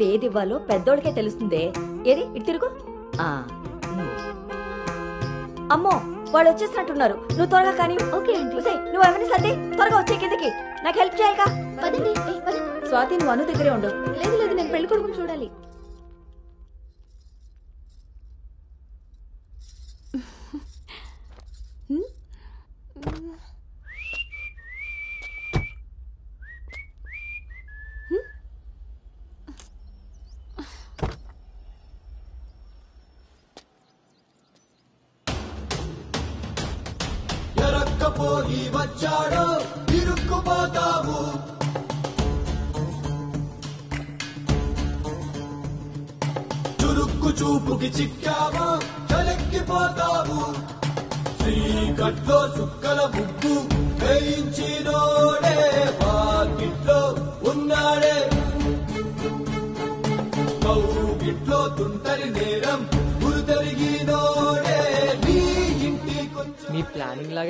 ఎప్పుడు ఏది ఇవ్వాలో పెద్దోళ్ళకే తెలుస్తుందే. ఏది? ఇటు తిరుగు. ఆ, మ్మ్. అమ్మో వాళ్ళు వచ్చేసినట్టున్నారు నువ్వు త్వరగా కానీ. ఓకే అండి నువ్వు ఎవరిని సర్ది? త్వరగా వచ్చే కిందకి. నాకు హెల్ప్ చేయక పదండి. స్వాతి నువ్వు అను దగ్గరే ఉండు. లేదు లేదు నేను పెళ్ళి కొడుకుని చూడాలి.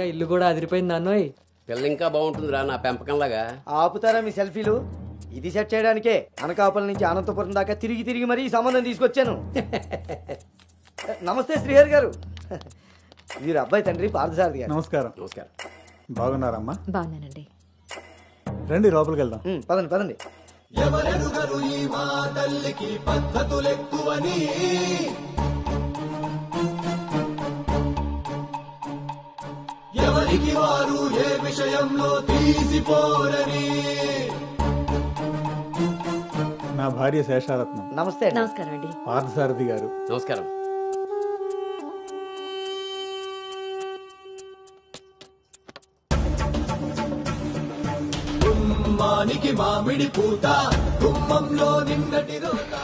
లాగా ఇల్లు కూడా అదిరిపోయింది అన్నోయ్. పిల్ల ఇంకా బాగుంటుందిరా నా పెంపకంలాగా. ఆపుతారా మీ సెల్ఫీలు? ఇది సెట్ చేయడానికే. అనకాపల్లి నుంచి అనంతపురం దాకా తిరిగి తిరిగి మరీ ఈ సంబంధం తీసుకొచ్చాను. నమస్తే శ్రీహరి గారు. వీరు అబ్బాయి తండ్రి పార్థసారథి గారు. నమస్కారం. నమస్కారం. బాగున్నారమ్మా? బాగున్నానండి. రండి లోపలికి వెళ్దాం. పదండి పదండి. ఎవరెరుగరు ఈ మా తల్లికి పద్ధతులెక్కువని? ఎవరికి వారు ఏ విషయంలో తీసిపోరని? నా భార్య శేషారత్నం. నమస్తే నమస్కారం అండి. పార్థసారథి గారు. నమస్కారం. గుమ్మానికి మామిడి పూత గుమ్మంలో నిన్నటి రోత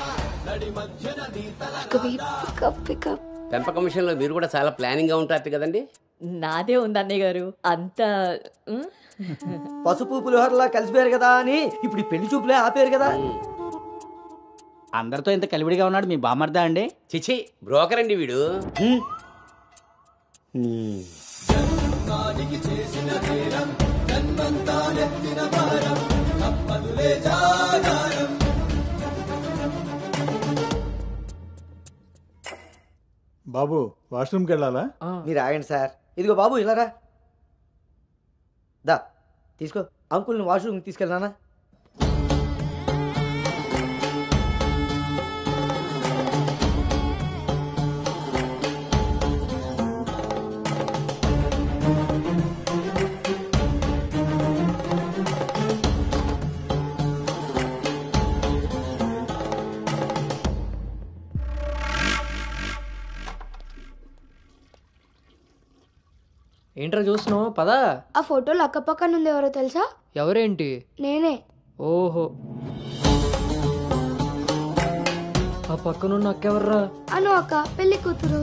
నడి మధ్యన నీ తల పెంపకం విషయంలో మీరు కూడా చాలా ప్లానింగ్గా ఉంటారు కదండి? నాదే ఉంది అన్నయ్య గారు. అంత పసుపు పులిహోరలా కలిసిపోయారు కదా అని ఇప్పుడు ఈ పెళ్ళి చూపులే ఆపేరు కదా. అందరితో ఇంత కలివిడిగా ఉన్నాడు మీ బామర్దా అండి? చిచి బ్రోకర్ అండి వీడు. బాబు వాష్రూమ్కి వెళ్ళాలా? మీరు ఆగండి సార్. ఇదిగో బాబు ఇలా రా. దా తీసుకో. అంకుల్ని వాష్రూమ్కి తీసుకెళ్ళానా ఏంట్రా చూస్తున్నావు? పదా. ఆ ఫోటోలు అక్క పక్కన ఉంది ఎవరో తెలుసా? ఎవరేంటి? నేనే. ఓహో. ఆ పక్కనున్న అక్కెవర్రా అను అక్క పెళ్ళి కూతురు.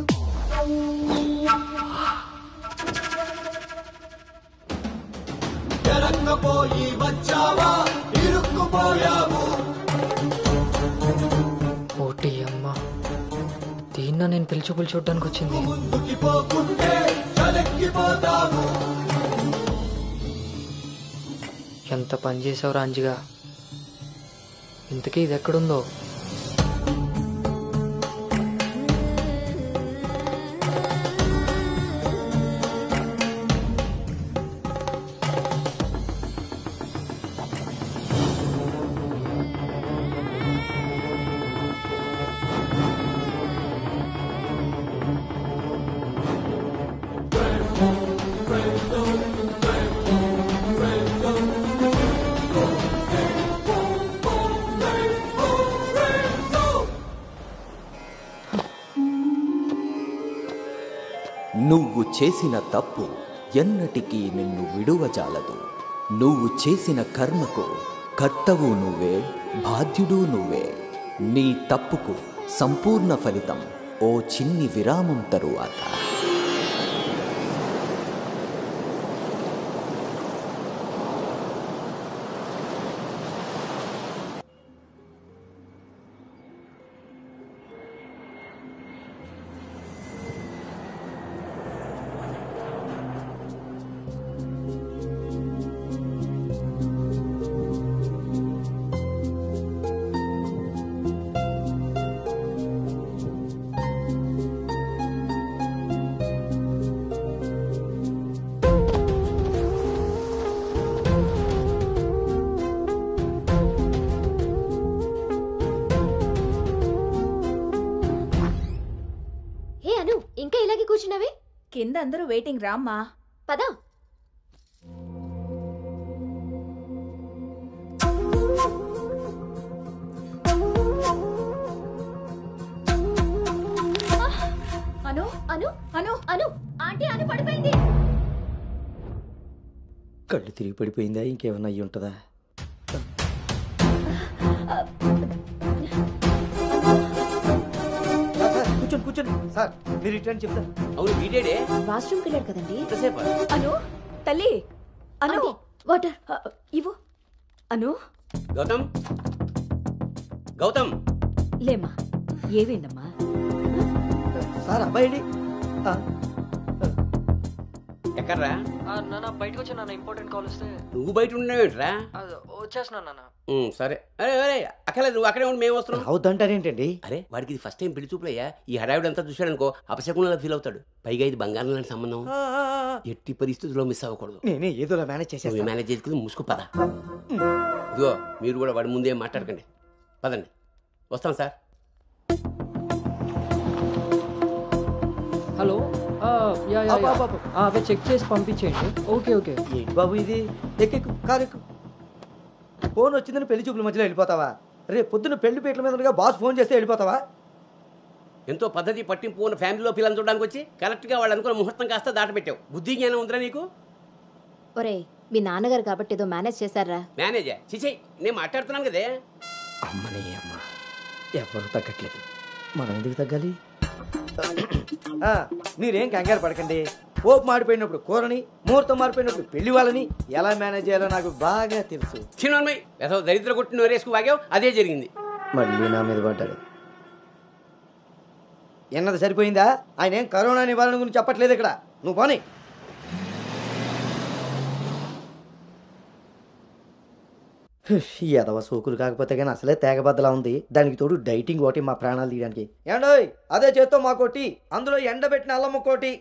ఎరక్కపోయి వచ్చావా? ఇరుక్కుపోయావు. ఓటి అమ్మ దీన్న నేను పిలిచి పిలిచి చూడడానికి వచ్చింది ముందుకి పోకుంటే చలెక్కిపోతావు ఎంత పని చేసావు రాంజిగా? ఇంతకీ ఇది ఎక్కడుందో చేసిన తప్పు ఎన్నటికీ నిన్ను విడువజాలదు. నువ్వు చేసిన కర్మకు కర్తవు నువ్వే బాధ్యుడు నువ్వే. నీ తప్పుకు సంపూర్ణ ఫలితం ఓ చిన్ని విరామం తరువాత. రామ్మా. పదా. అను అను అను అను. ఆంటీ అను పడిపోయింది. కళ్ళు తిరిగి పడిపోయిందా? ఇంకేమన్నా అయ్యి ఉంటుందా? కూర్చోండి కూర్చోండి. సార్ మీరు రిటర్న్ చెప్తారు అవును వీడేడే వాష్రూమ్కి వెళ్ళాడు కదండి. ఎంతసేపు? అను తల్లి అను. వాటర్. ఇవ్వు. అను. గౌతమ్? గౌతమ్? లేమ్మా ఏమైందమ్మా? సార్ అబ్బాయి ఎక్కడ్రా? నాన్న బయటకు వచ్చా నాన్న ఇంపార్టెంట్ కాల్ వస్తే. నువ్వు బయట ఉండేవేంట్రా వచ్చేస్తున్నా నాన్న. ఉమ్, సరే. అరే అరే అక్కర్లేదు నువ్వు అక్కడే ఉండి మేము వస్తున్నాం. అవుతుంటారేంటండి అరే వాడికి ఇది ఫస్ట్ టైం పెళ్ళి చూపులయ్యా. ఈ హడావిడి అంతా చూశాడనుకో అపశకునంలా ఫీల్ అవుతాడు. పైగా ఇది బంగారం లాంటి సంబంధం. ఎట్టి పరిస్థితుల్లో మిస్ అవ్వకూడదు. నేనే ఏదోలా మేనేజ్ నువ్వు చేసేస్తాను మేనేజ్ చేసుకుని ముసుగు పద. ఇదిగో మీరు కూడా వాడి ముందే మాట్లాడకండి. పదండి. వస్తాం సార్. హలో. ఆ, యా యా. ఆ, అవి చెక్ చేసి పంపించేయండి. Okay okay. ఏంటి బాబు ఇది? ఎక్కెక్కు కారు ఎక్కు ఫోన్ వచ్చిందని పెళ్ళి చూపుల మధ్యలో వెళ్ళిపోతావా? రేపు పొద్దున్న పెళ్ళి పీటల మీద ఉండగా బాస్ ఫోన్ చేస్తే వెళ్ళిపోతావా? ఎంతో పద్ధతి పట్టింపు ఉన్న ఫ్యామిలీలో పిల్లలు చూడడానికి వచ్చి కరెక్ట్గా వాళ్ళు అనుకున్న ముహూర్తం కాస్త దాటపెట్టావు బుద్ధి జ్ఞానం ఉందిరా నీకు? ఒరే మీ నాన్నగారు కాబట్టి ఏదో మేనేజ్ చేశారా? మేనేజర్? చిచే నేను మాట్లాడుతున్నాను కదే. అమ్మని అమ్మ ఎవరు తగ్గట్లేదు. మనం ఎందుకు తగ్గాలి? ఆ, మీరేం కంగారు పడకండి. పోపు మాడిపోయినప్పుడు కూరని ముహూర్తం మారిపోయినప్పుడు పెళ్ళి వాళ్ళని ఎలా మేనేజ్ చేయాలో నాకు బాగా తెలుసు. చిన్నమ్మాయి ఏదో దరిద్ర కొట్టి నోరేసుకు వాగావు అదే జరిగింది. మళ్ళీ నా మీద పడ్డాడు. ఎన్నది సరిపోయిందా? ఆయన ఏం కరోనా నివారణ గురించి చెప్పట్లేదు ఇక్కడ. నువ్వు పోనీ. ఈ ఎదవ సోకులు కాకపోతే కానీ అసలే తేగబద్దలా ఉంది. దానికి తోడు డైటింగ్ ఒకటి మా ప్రాణాలు తీయడానికి. ఏండోయ్ అదే చేత్తో మా కోటి అందులో ఎండబెట్టిన అల్లమ్మ కోటి.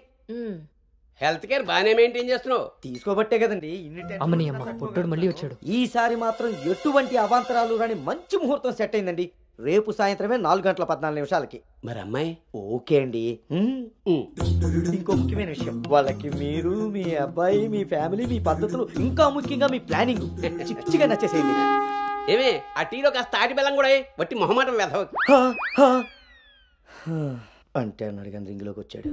హెల్త్ కేర్ బాగానే మెయింటైన్ చేస్తున్నావు. తీసుకోబట్టే కదండి ఇన్ని టెన్షన్లు అమ్మని అమ్మ పొట్టుడు మళ్ళీ వచ్చాడు. ఈసారి మాత్రం ఎటువంటి అవాంతరాలు రాని మంచి ముహూర్తం సెట్ అయిందండి. రేపు సాయంత్రమే నాలుగు గంటల పద్నాలుగు నిమిషాలకి. మరి అమ్మాయి ఓకే అండి. ఉమ్. ఇంకో ముఖ్యమైన విషయం. వాళ్ళకి మీరు మీ అబ్బాయి మీ ఫ్యామిలీ మీ పద్ధతులు ఇంకా ముఖ్యంగా మీ ప్లానింగ్. చిచ్చిగా నచ్చేసేయండి. ఏమే ఆ టీలో కాస్త తాటి బెల్లం కూడా వేయ్. వట్టి మొహమాటం వెధవకి. హా, హా. అంటే అన్నాడు కానీ రింగులోకి వచ్చాడు.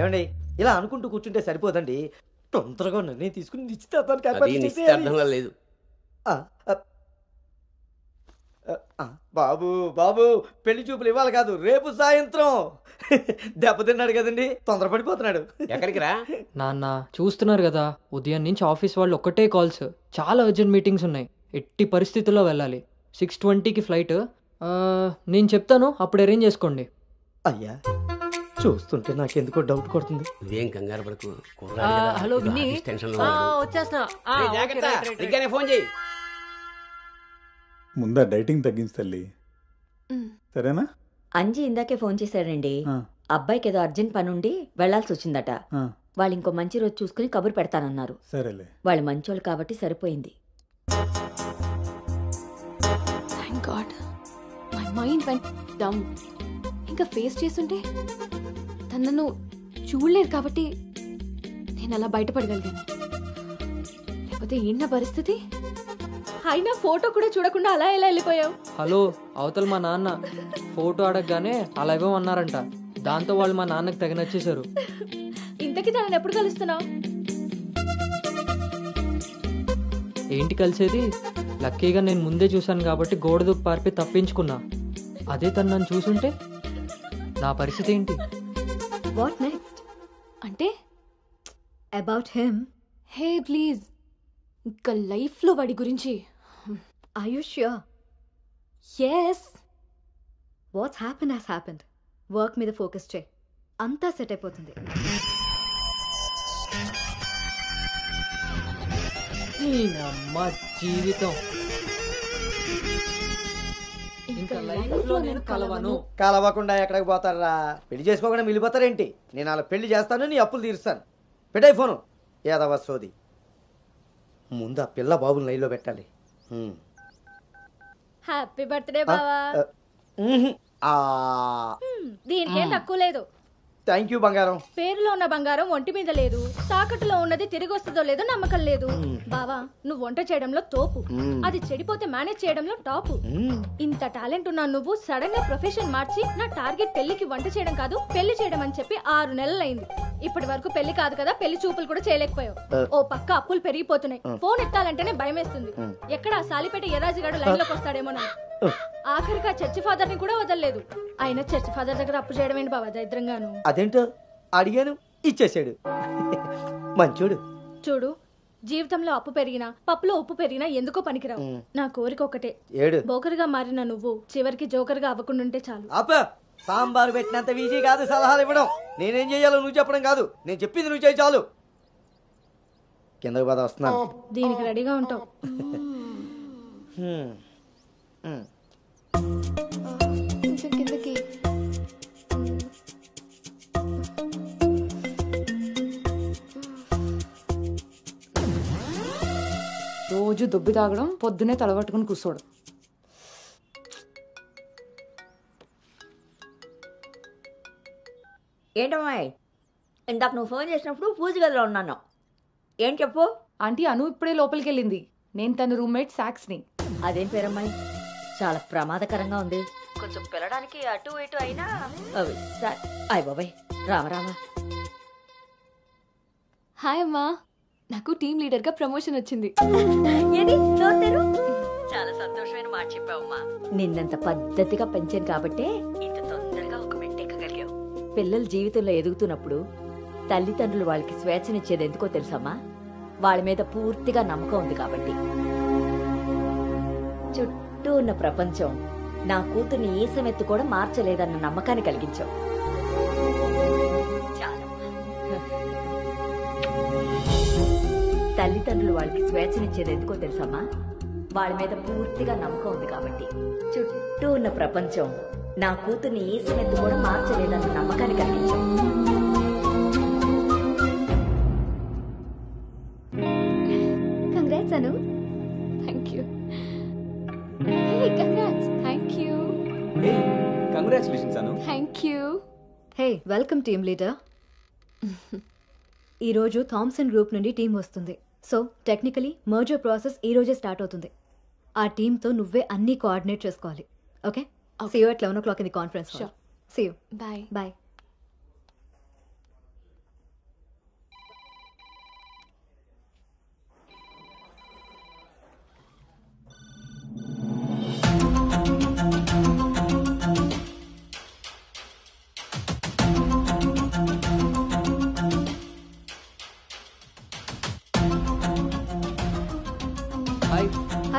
ఏమండి ఇలా అనుకుంటూ కూర్చుంటే సరిపోదండి. తొందరగా నిర్ణయం తీసుకుని నిశ్చితార్థానికి అది ఏర్పాటు చేసేయాలి. నిశ్చితార్థంలో లేదు. ఆ, ఆ, ఆ, బాబు బాబు పెళ్ళి చూపులు ఇవ్వాలి కాదు రేపు సాయంత్రం. దెబ్బతిన్నాడు కదండి తొందరపడిపోతున్నాడు. ఎక్కడికి రా? నాన్న చూస్తున్నారు కదా ఉదయం నుంచి ఆఫీస్ వాళ్ళు ఒక్కటే కాల్స్. చాలా అర్జెంట్ మీటింగ్స్ ఉన్నాయి. ఎట్టి పరిస్థితుల్లో వెళ్ళాలి. సిక్స్ ట్వంటీకి ఫ్లైట్ నేను చెప్తాను అప్పుడు అరేంజ్ చేసుకోండి. అయ్యా చూస్తుంటే నాకెందుకో డౌట్ కొడుతుంది. నువ్వేం కంగారు పడకు హలో విన్నీ. వచ్చేస్తున్నా. ఫోన్ చేయి. ముందా డైటింగ్ తగ్గించి తల్లి. సరేనా? అంజీ ఇందాకే ఫోన్ చేశాడండి. అబ్బాయికి ఏదో అర్జెంట్ పని ఉండి వెళ్ళాల్సి వచ్చిందట. వాళ్ళు ఇంకో మంచి రోజు చూసుకుని కబురు పెడతానన్నారు. సరేలే. వాళ్ళు మంచోళ్ళు కాబట్టి సరిపోయింది. మైండ్ వెంట్ డమ్ ఇంకా ఫేస్ చేస్తుంటే తను నన్ను చూడలేదు కాబట్టి నేను అలా బయటపడగలిగాను. లేకపోతే ఏంటి నా పరిస్థితి? అయినా ఫోటో కూడా చూడకుండా అలా ఎలా వెళ్ళిపోయావు? హలో అవతల మా నాన్న ఫోటో అడగగానే అలా ఇవ్వమన్నారంట. దాంతో వాళ్ళు మా నాన్నకి తెగ నచ్చేశారు. ఇంతకీ తనని ఎప్పుడు కలుస్తున్నావు? ఏంటి కలిసేది? లక్కీగా నేను ముందే చూశాను కాబట్టి గోడ దూకి పారిపోయి తప్పించుకున్నా. అదే తను నన్ను చూసుంటే నా పరిస్థితి ఏంటి? వాట్ నెక్స్ట్ అంటే అబౌట్ హిమ్ హే ప్లీజ్. ఇంకా లైఫ్లో వాడి గురించి. Sure yes what's happen has happened work మీద ఫోకస్ చేయి. అంతా సెట్ అయిపోతుంది. జీవితం. ఇంకా లైఫ్లో నేను కలవను. కలవకుండా ఎక్కడికి పోతారా? పెళ్ళి చేసుకోకుండా మిగిలిపోతారేంటి నేను అలా పెళ్ళి చేస్తాను నీ అప్పులు తీరుస్తాను. పెట్టాయి ఫోను. ఏదవ సోది. ముందు ఆ పిల్ల బాబుని లైన్లో పెట్టాలి హ్మ్. హ్యాపీ బర్త్డే బావా. ఆ, దీనికేం తక్కువ లేదు. థ్యాంక్ యూ బంగారం. పేరులో ఉన్న బంగారం ఒంటి మీద లేదు. తాకట్టులో ఉన్నది తిరిగి వస్తుందో లేదో నమ్మకం లేదు. బావా నువ్వు వంట చేయడంలో తోపు. మ్మ్. అది చెడిపోతే మేనేజ్ చేయడంలో టాపు. ఇంత టాలెంట్ ఉన్న నువ్వు సడన్గా ప్రొఫెషన్ మార్చి నా టార్గెట్ పెళ్ళికి వంట చేయడం కాదు పెళ్ళి చేయడం అని చెప్పి ఆరు నెలలైంది. ఇప్పటి వరకు పెళ్ళి కాదు కదా పెళ్ళి చూపులు కూడా చేయలేకపోయావు. ఓ పక్క అప్పులు పెరిగిపోతున్నాయి. ఫోన్ ఎత్తాలంటేనే భయం వేస్తుంది Mm. ఎక్కడ సాలిపేట ఎరాజిగాడు లైన్లోకి వస్తాడేమోనని. ఆఖరికి ఆ చర్చి ఫాదర్ని కూడా వదలలేదు. ఆయన చర్చి ఫాదర్ దగ్గర అప్పు చేయడం ఏంటి బాబా దరిద్రంగాను? అదేంటో అడిగాను ఇచ్చేసాడు మంచోడు. చూడు జీవితంలో అప్పు పెరిగినా పప్పులో ఉప్పు పెరిగినా ఎందుకో పనికిరావు. నా కోరిక ఒకటే. ఏడు. బోకర్గా మారిన నువ్వు చివరికి జోకర్గా అవ్వకుండా ఉంటే చాలు. అప్ప సాంబార్ పెట్టినంత ఈజీ కాదు సలహాలు ఇవ్వడం. నేనేం చేయాలో నువ్వు చెప్పడం కాదు. నేను చెప్పింది నువ్వు చేయి చాలు. కిందకి పద వస్తున్నాను దీనికి రెడీగా ఉంటావు. రోజు దొబ్బి తాగడం పొద్దునే తలగట్టుకుని కూర్చోడు ఏంటమ్మాయి? ఇందాక నువ్వు ఫోన్ చేసినప్పుడు పూజ గదిలో ఉన్నాను. ఏం చెప్పు? ఆంటీ అను ఇప్పుడే లోపలికి వెళ్ళింది నేను తన రూమ్మేట్ సాక్స్ని. అదేం పేరమ్మాయి? చాలా ప్రమాదకరంగా ఉంది. కొంచెం పిల్లడానికి అటు ఇటు అయినా అవి సరే అయ్య బాబాయ్ రామరామ హాయ్ అమ్మా. నాకు టీమ్ లీడర్గా ప్రమోషన్ వచ్చింది. ఏది? నోరు తెరు. చాలా సంతోషమైన మాట చెప్పావమ్మా. నిన్నంత పద్ధతిగా పెంచాను కాబట్టే ఇంత తొందరగా ఒక మెట్టు ఎక్కగలిగావు. పిల్లలు జీవితంలో ఎదుగుతున్నప్పుడు తల్లిదండ్రులు వాళ్ళకి స్వేచ్ఛనిచ్చేది ఎందుకో తెలుసమ్మా? వాళ్ళ మీద పూర్తిగా నమ్మకం ఉంది కాబట్టి. చుట్టూ ఉన్న ప్రపంచం నా కూతుర్ని ఏ సమెత్తు కూడా మార్చలేదన్న నమ్మకాన్ని కలిగించావు. తల్లిదండ్రులు వాళ్ళకి స్వేచ్ఛనిచ్చేది ఎందుకో తెలుసమ్మా వాళ్ళ మీద పూర్తిగా నమ్మకం ఉంది కాబట్టి. చుట్టూ ఉన్న ప్రపంచం నా కూతుర్ని ఏ సమెత్తు కూడా మార్చలేదన్న నమ్మకాన్ని congrats Anu thank you congrats thank you congratulations Anu thank you hey welcome team leader ఈరోజు థామ్సన్ గ్రూప్ నుండి టీం వస్తుంది. సో టెక్నికలీ మర్జర్ ప్రాసెస్ ఈ రోజే స్టార్ట్ అవుతుంది. ఆ టీంతో నువ్వే అన్నీ కోఆర్డినేట్ చేసుకోవాలి. Okay see you at eleven o'clock in the conference. See you bye bye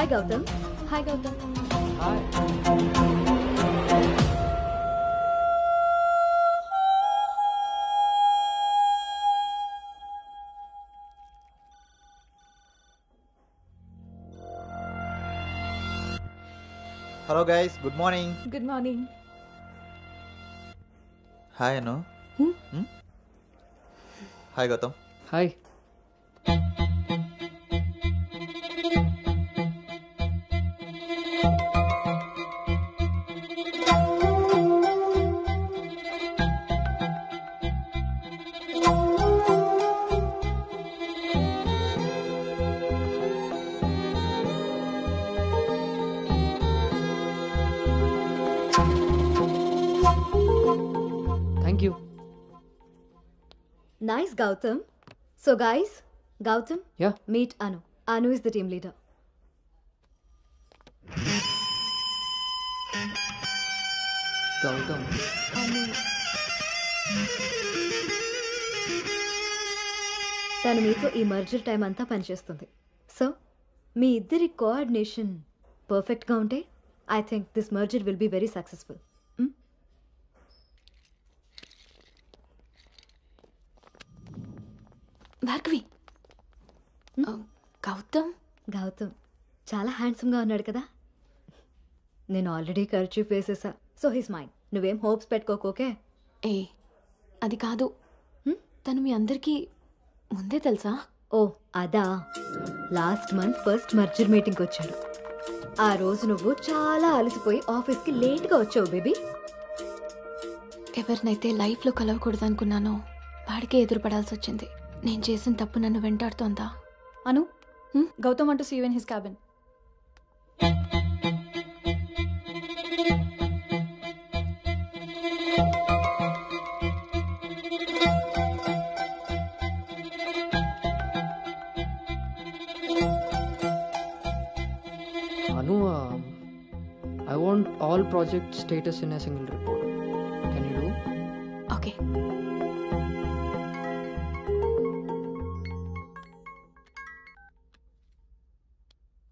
Hi, Gautam. Hi, Gautam. Hi. Hello, guys. Good morning. Good morning. Hi, Anu. Hmm? Hmm? Hi, Gautam. Hi. Gautam so guys Gautam yeah meet Anu Anu is the team leader Gautam తను మీతో ఈ merger time అంతా పనిచేస్తుంది. So మీ ఇద్దరి coordination పర్ఫెక్ట్గా ఉంటే I think this merger will be very successful Bhargavi. Gautam? Gautam. చాలా హ్యాండ్సమ్గా ఉన్నాడు కదా. నేను ఆల్రెడీ ఖర్చు వేసేసా. సో హిస్ మైండ్ నువ్వేం హోప్స్ పెట్టుకోకోకే ఏ అది కాదు. తను మీ అందరికీ ముందే తెలుసా? ఓ అదా. లాస్ట్ మంత్ ఫస్ట్ మర్జర్ మీటింగ్కి వచ్చాడు. ఆ రోజు నువ్వు చాలా అలసిపోయి ఆఫీస్కి లేట్గా వచ్చావు బేబీ. ఎవరినైతే లైఫ్లో కలవకూడదు అనుకున్నానో వాడికే ఎదురుపడాల్సి వచ్చింది నేను చేసిన తప్పు నన్ను వెంటాడుతోందా? Anu Gautam you in his cabin Anu I want all project status in a single report can you do okay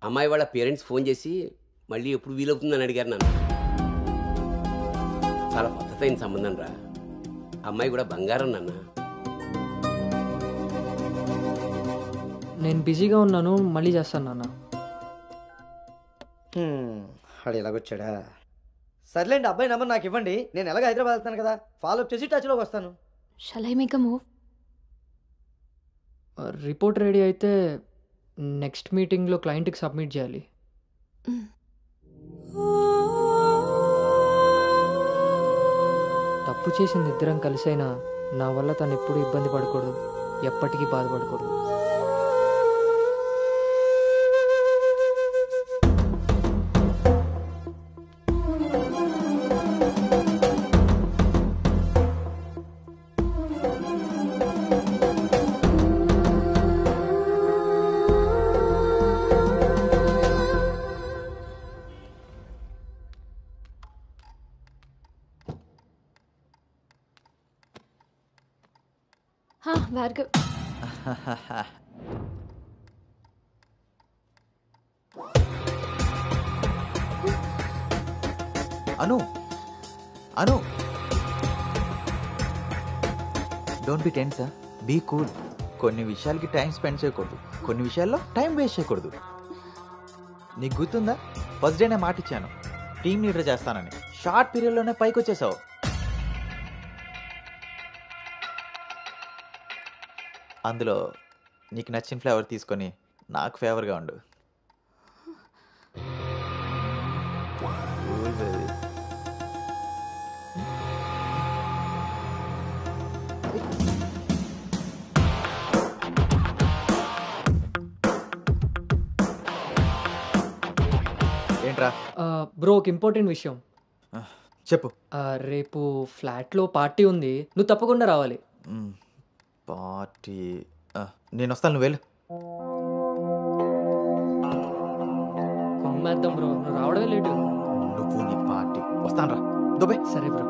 అమ్మాయి వాళ్ళ పేరెంట్స్ ఫోన్ చేసి మళ్ళీ ఎప్పుడు వీలవుతుందని అడిగారు నన్ను. చాలా పద్ధతైన సంబంధం రా. అమ్మాయి కూడా బంగారం నాన్న. నేను బిజీగా ఉన్నాను మళ్ళీ చేస్తాను నాన్న. వాడు ఎలాగొచ్చాడా? సర్లేండి అబ్బాయి నెంబర్ నాకు ఇవ్వండి. నేను ఎలాగ హైదరాబాద్ వెళ్తాను కదా ఫాలో అప్ చేసి టచ్లోకి వస్తాను. Shall I make a move report ready అయితే నెక్స్ట్ మీటింగ్లో క్లయింట్కి సబ్మిట్ చేయాలి. తప్పు చేసింది ఇద్దరం కలిసైనా నా వల్ల తను ఎప్పుడు ఇబ్బంది పడకూడదు. ఎప్పటికీ బాధపడకూడదు. Anu Anu don't be tense be cool కొన్ని విషయాలకి టైం స్పెండ్ చేయకూడదు. కొన్ని విషయాల్లో టైం వేస్ట్ చేయకూడదు. నీకు గుర్తుందా? ఫస్ట్ డే నేను మాట ఇచ్చాను టీం లీడర్ చేస్తానని. షార్ట్ పీరియడ్లోనే పైకి వచ్చేసావు అందులో నీకు నచ్చిన ఫ్లేవర్ తీసుకొని నాకు ఫేవర్గా ఉండు. ఏంట్రా? బ్రో ఒక ఇంపార్టెంట్ విషయం. చెప్పు. రేపు ఫ్లాట్లో పార్టీ ఉంది. నువ్వు తప్పకుండా రావాలి. పార్టీ ఆ, నేను వస్తాను నువ్వు వెళ్ళు. కొమ్మేద్దాం బ్రో నువ్వు రావడమే లేటు. నువ్వు నీ పార్టీ. వస్తాను రా. దుబే సరే బ్రో.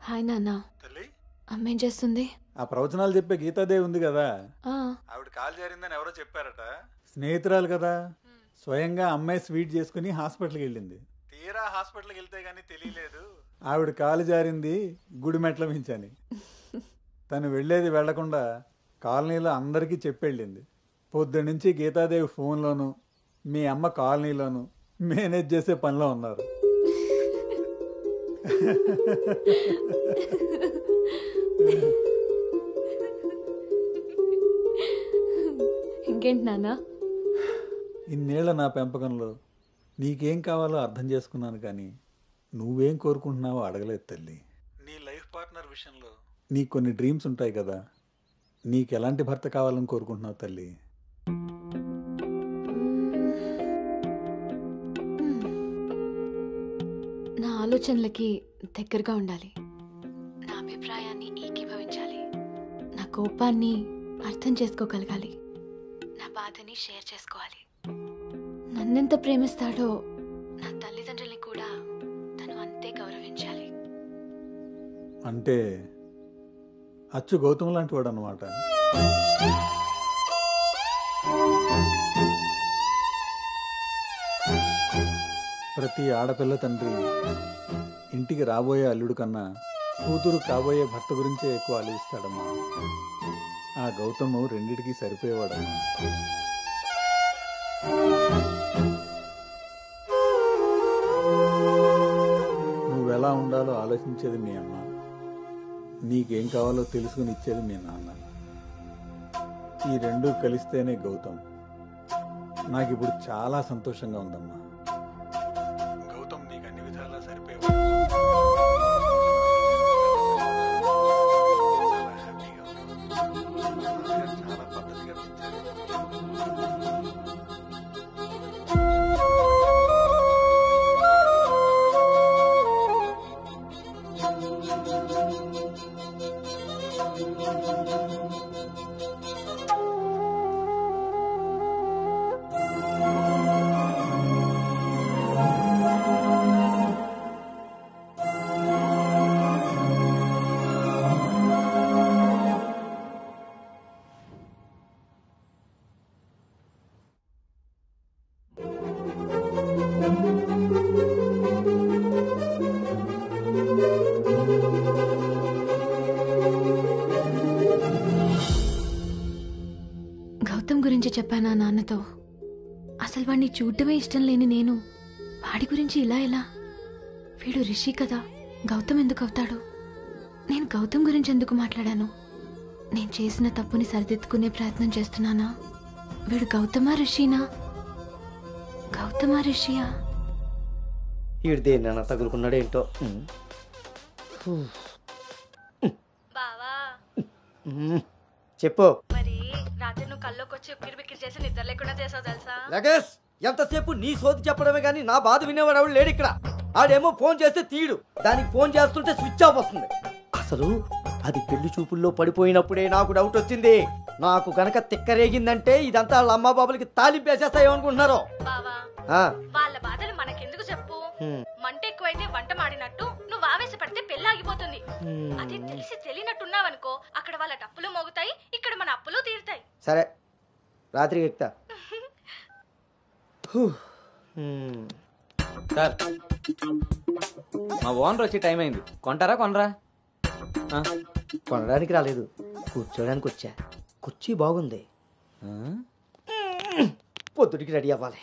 హాయ్ నాన్న. అమ్మ ఏం చేస్తుంది? ఆ ప్రవచనాలు చెప్పే గీతాదేవి ఉంది కదా. ఆ, ఆవిడ కాలు జారిందని ఎవరో చెప్పారట. స్నేహితురాలు కదా. స్వయంగా అమ్మాయి స్వీట్ చేసుకుని హాస్పిటల్కి వెళ్ళింది. తీరా హాస్పిటల్కి వెళ్తే గానీ తెలియలేదు. ఆవిడ కాలు జారింది గుడి మెట్ల మించని. తను వెళ్ళేది వెళ్ళకుండా కాలనీలో అందరికీ చెప్పెళ్ళింది. పొద్దు నుంచి గీతాదేవి ఫోన్లోను మీ అమ్మ కాలనీలోను మేనేజ్ చేసే పనిలో ఉన్నారు. ఇంకేంటి నాన్న? ఇన్నేళ్ళ నా పెంపకంలో నీకేం కావాలో అర్థం చేసుకున్నాను కానీ నువ్వేం కోరుకుంటున్నావో అడగలేదు తల్లి. నీ లైఫ్ పార్ట్నర్ విషయంలో నీకు కొన్ని డ్రీమ్స్ ఉంటాయి కదా. నీకు ఎలాంటి భర్త కావాలని కోరుకుంటున్నావు తల్లి? నా ఆలోచనలకి దగ్గరగా ఉండాలి. నా అభిప్రాయాన్ని ఏకీభవించాలి. నా కోపాన్ని అర్థం చేసుకోగలగాలి. బాధని షేర్ చేసుకోవాలి. నన్నెంత ప్రేమిస్తాడో? నా తల్లిదండ్రుల్ని కూడా తను అంతే గౌరవించాలి. అంటే అచ్చు గౌతమ్ లాంటి వాడు అనమాట ప్రతి ఆడపిల్ల తండ్రి ఇంటికి రాబోయే అల్లుడు కన్నా కూతురు కాబోయే భర్త గురించే ఎక్కువ ఆలోచిస్తాడమ్మా. ఆ గౌతము రెండిటికి సరిపోయేవాడు. నువ్వెలా ఉండాలో ఆలోచించేది మీ అమ్మ. నీకేం కావాలో తెలుసుకుని ఇచ్చేది మీ నాన్న. ఈ రెండూ కలిస్తేనే గౌతమ్. నాకు ఇప్పుడు చాలా సంతోషంగా ఉందమ్మా. రిషి కదా. గౌతమ్ ఎందుకు అవుతాడు? నేను గౌతమ్ గురించి ఎందుకు మాట్లాడాను? నేను చేసిన తప్పుని సరిదిద్దుకునే ప్రయత్నం చేస్తున్నానా? వీడు గౌతమా రిషినా గౌతమా రిషియా ఈడు దేన్నైనా తగులుకున్నాడేంటో బావా. ఉమ్. చెప్పు. మరి రాత్రి నువ్వు కల్లోకి వచ్చి ఉక్కిరి బిక్కిరి చేసి నిద్ర లేకుండా చేసావు తెలుసా? లగేష్ ఎంతసేపు నీ సోది చెప్పడమే కానీ నా బాధ వినేవాడు లేడు ఇక్కడ. ఆడేమో ఫోన్ చేస్తే తీయడు దానికి ఫోన్ చేస్తుంటే స్విచ్ ఆఫ్ వస్తుంది. అసలు అది పెళ్ళి చూపుల్లో పడిపోయినప్పుడే నాకు డౌట్ వచ్చింది. నాకు గనక తిక్కరేగిందంటే ఇదంతా వాళ్ళ అమ్మా బాబులకి తాలింపేసేస్తాయో అనుకుంటున్నారు. వాళ్ళ బాధలు మనకెందుకు చెప్పు. మంట ఎక్కువైతే వంట మాడినట్టు నువ్వు ఆవేశపడితే పెళ్ళి ఆగిపోతుంది. అది తెలిసి తెలియనట్టున్నావనుకో అక్కడ వాళ్ళ డప్పులు మోగుతాయి ఇక్కడ మన అప్పులు తీరుతాయి. సరే. రాత్రికి ఎక్కుతా. సార్. మా ఓనర్ వచ్చే టైం అయింది. కొంటారా కొనరా? ఆ? కొనడానికి రాలేదు. కూర్చోడానికి వచ్చా. కుర్చీ బాగుంది. ఆ? పొద్దుటికి రెడీ అవ్వాలి.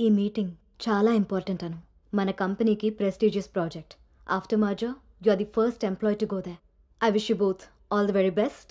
ఈ మీటింగ్ చాలా ఇంపార్టెంట్ అను. మన కంపెనీకి prestigious project. After merger you are the first employee to go they I wish you both all the very best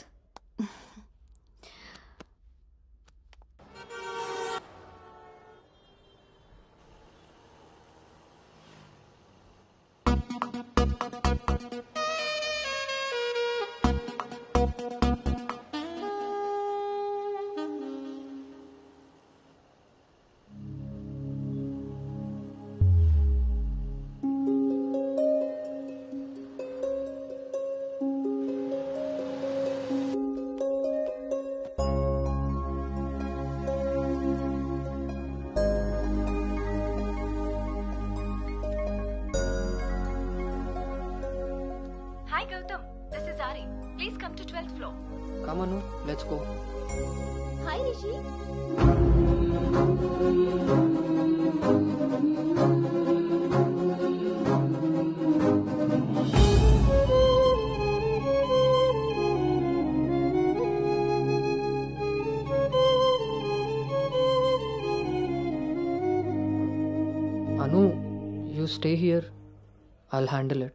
I'll handle it.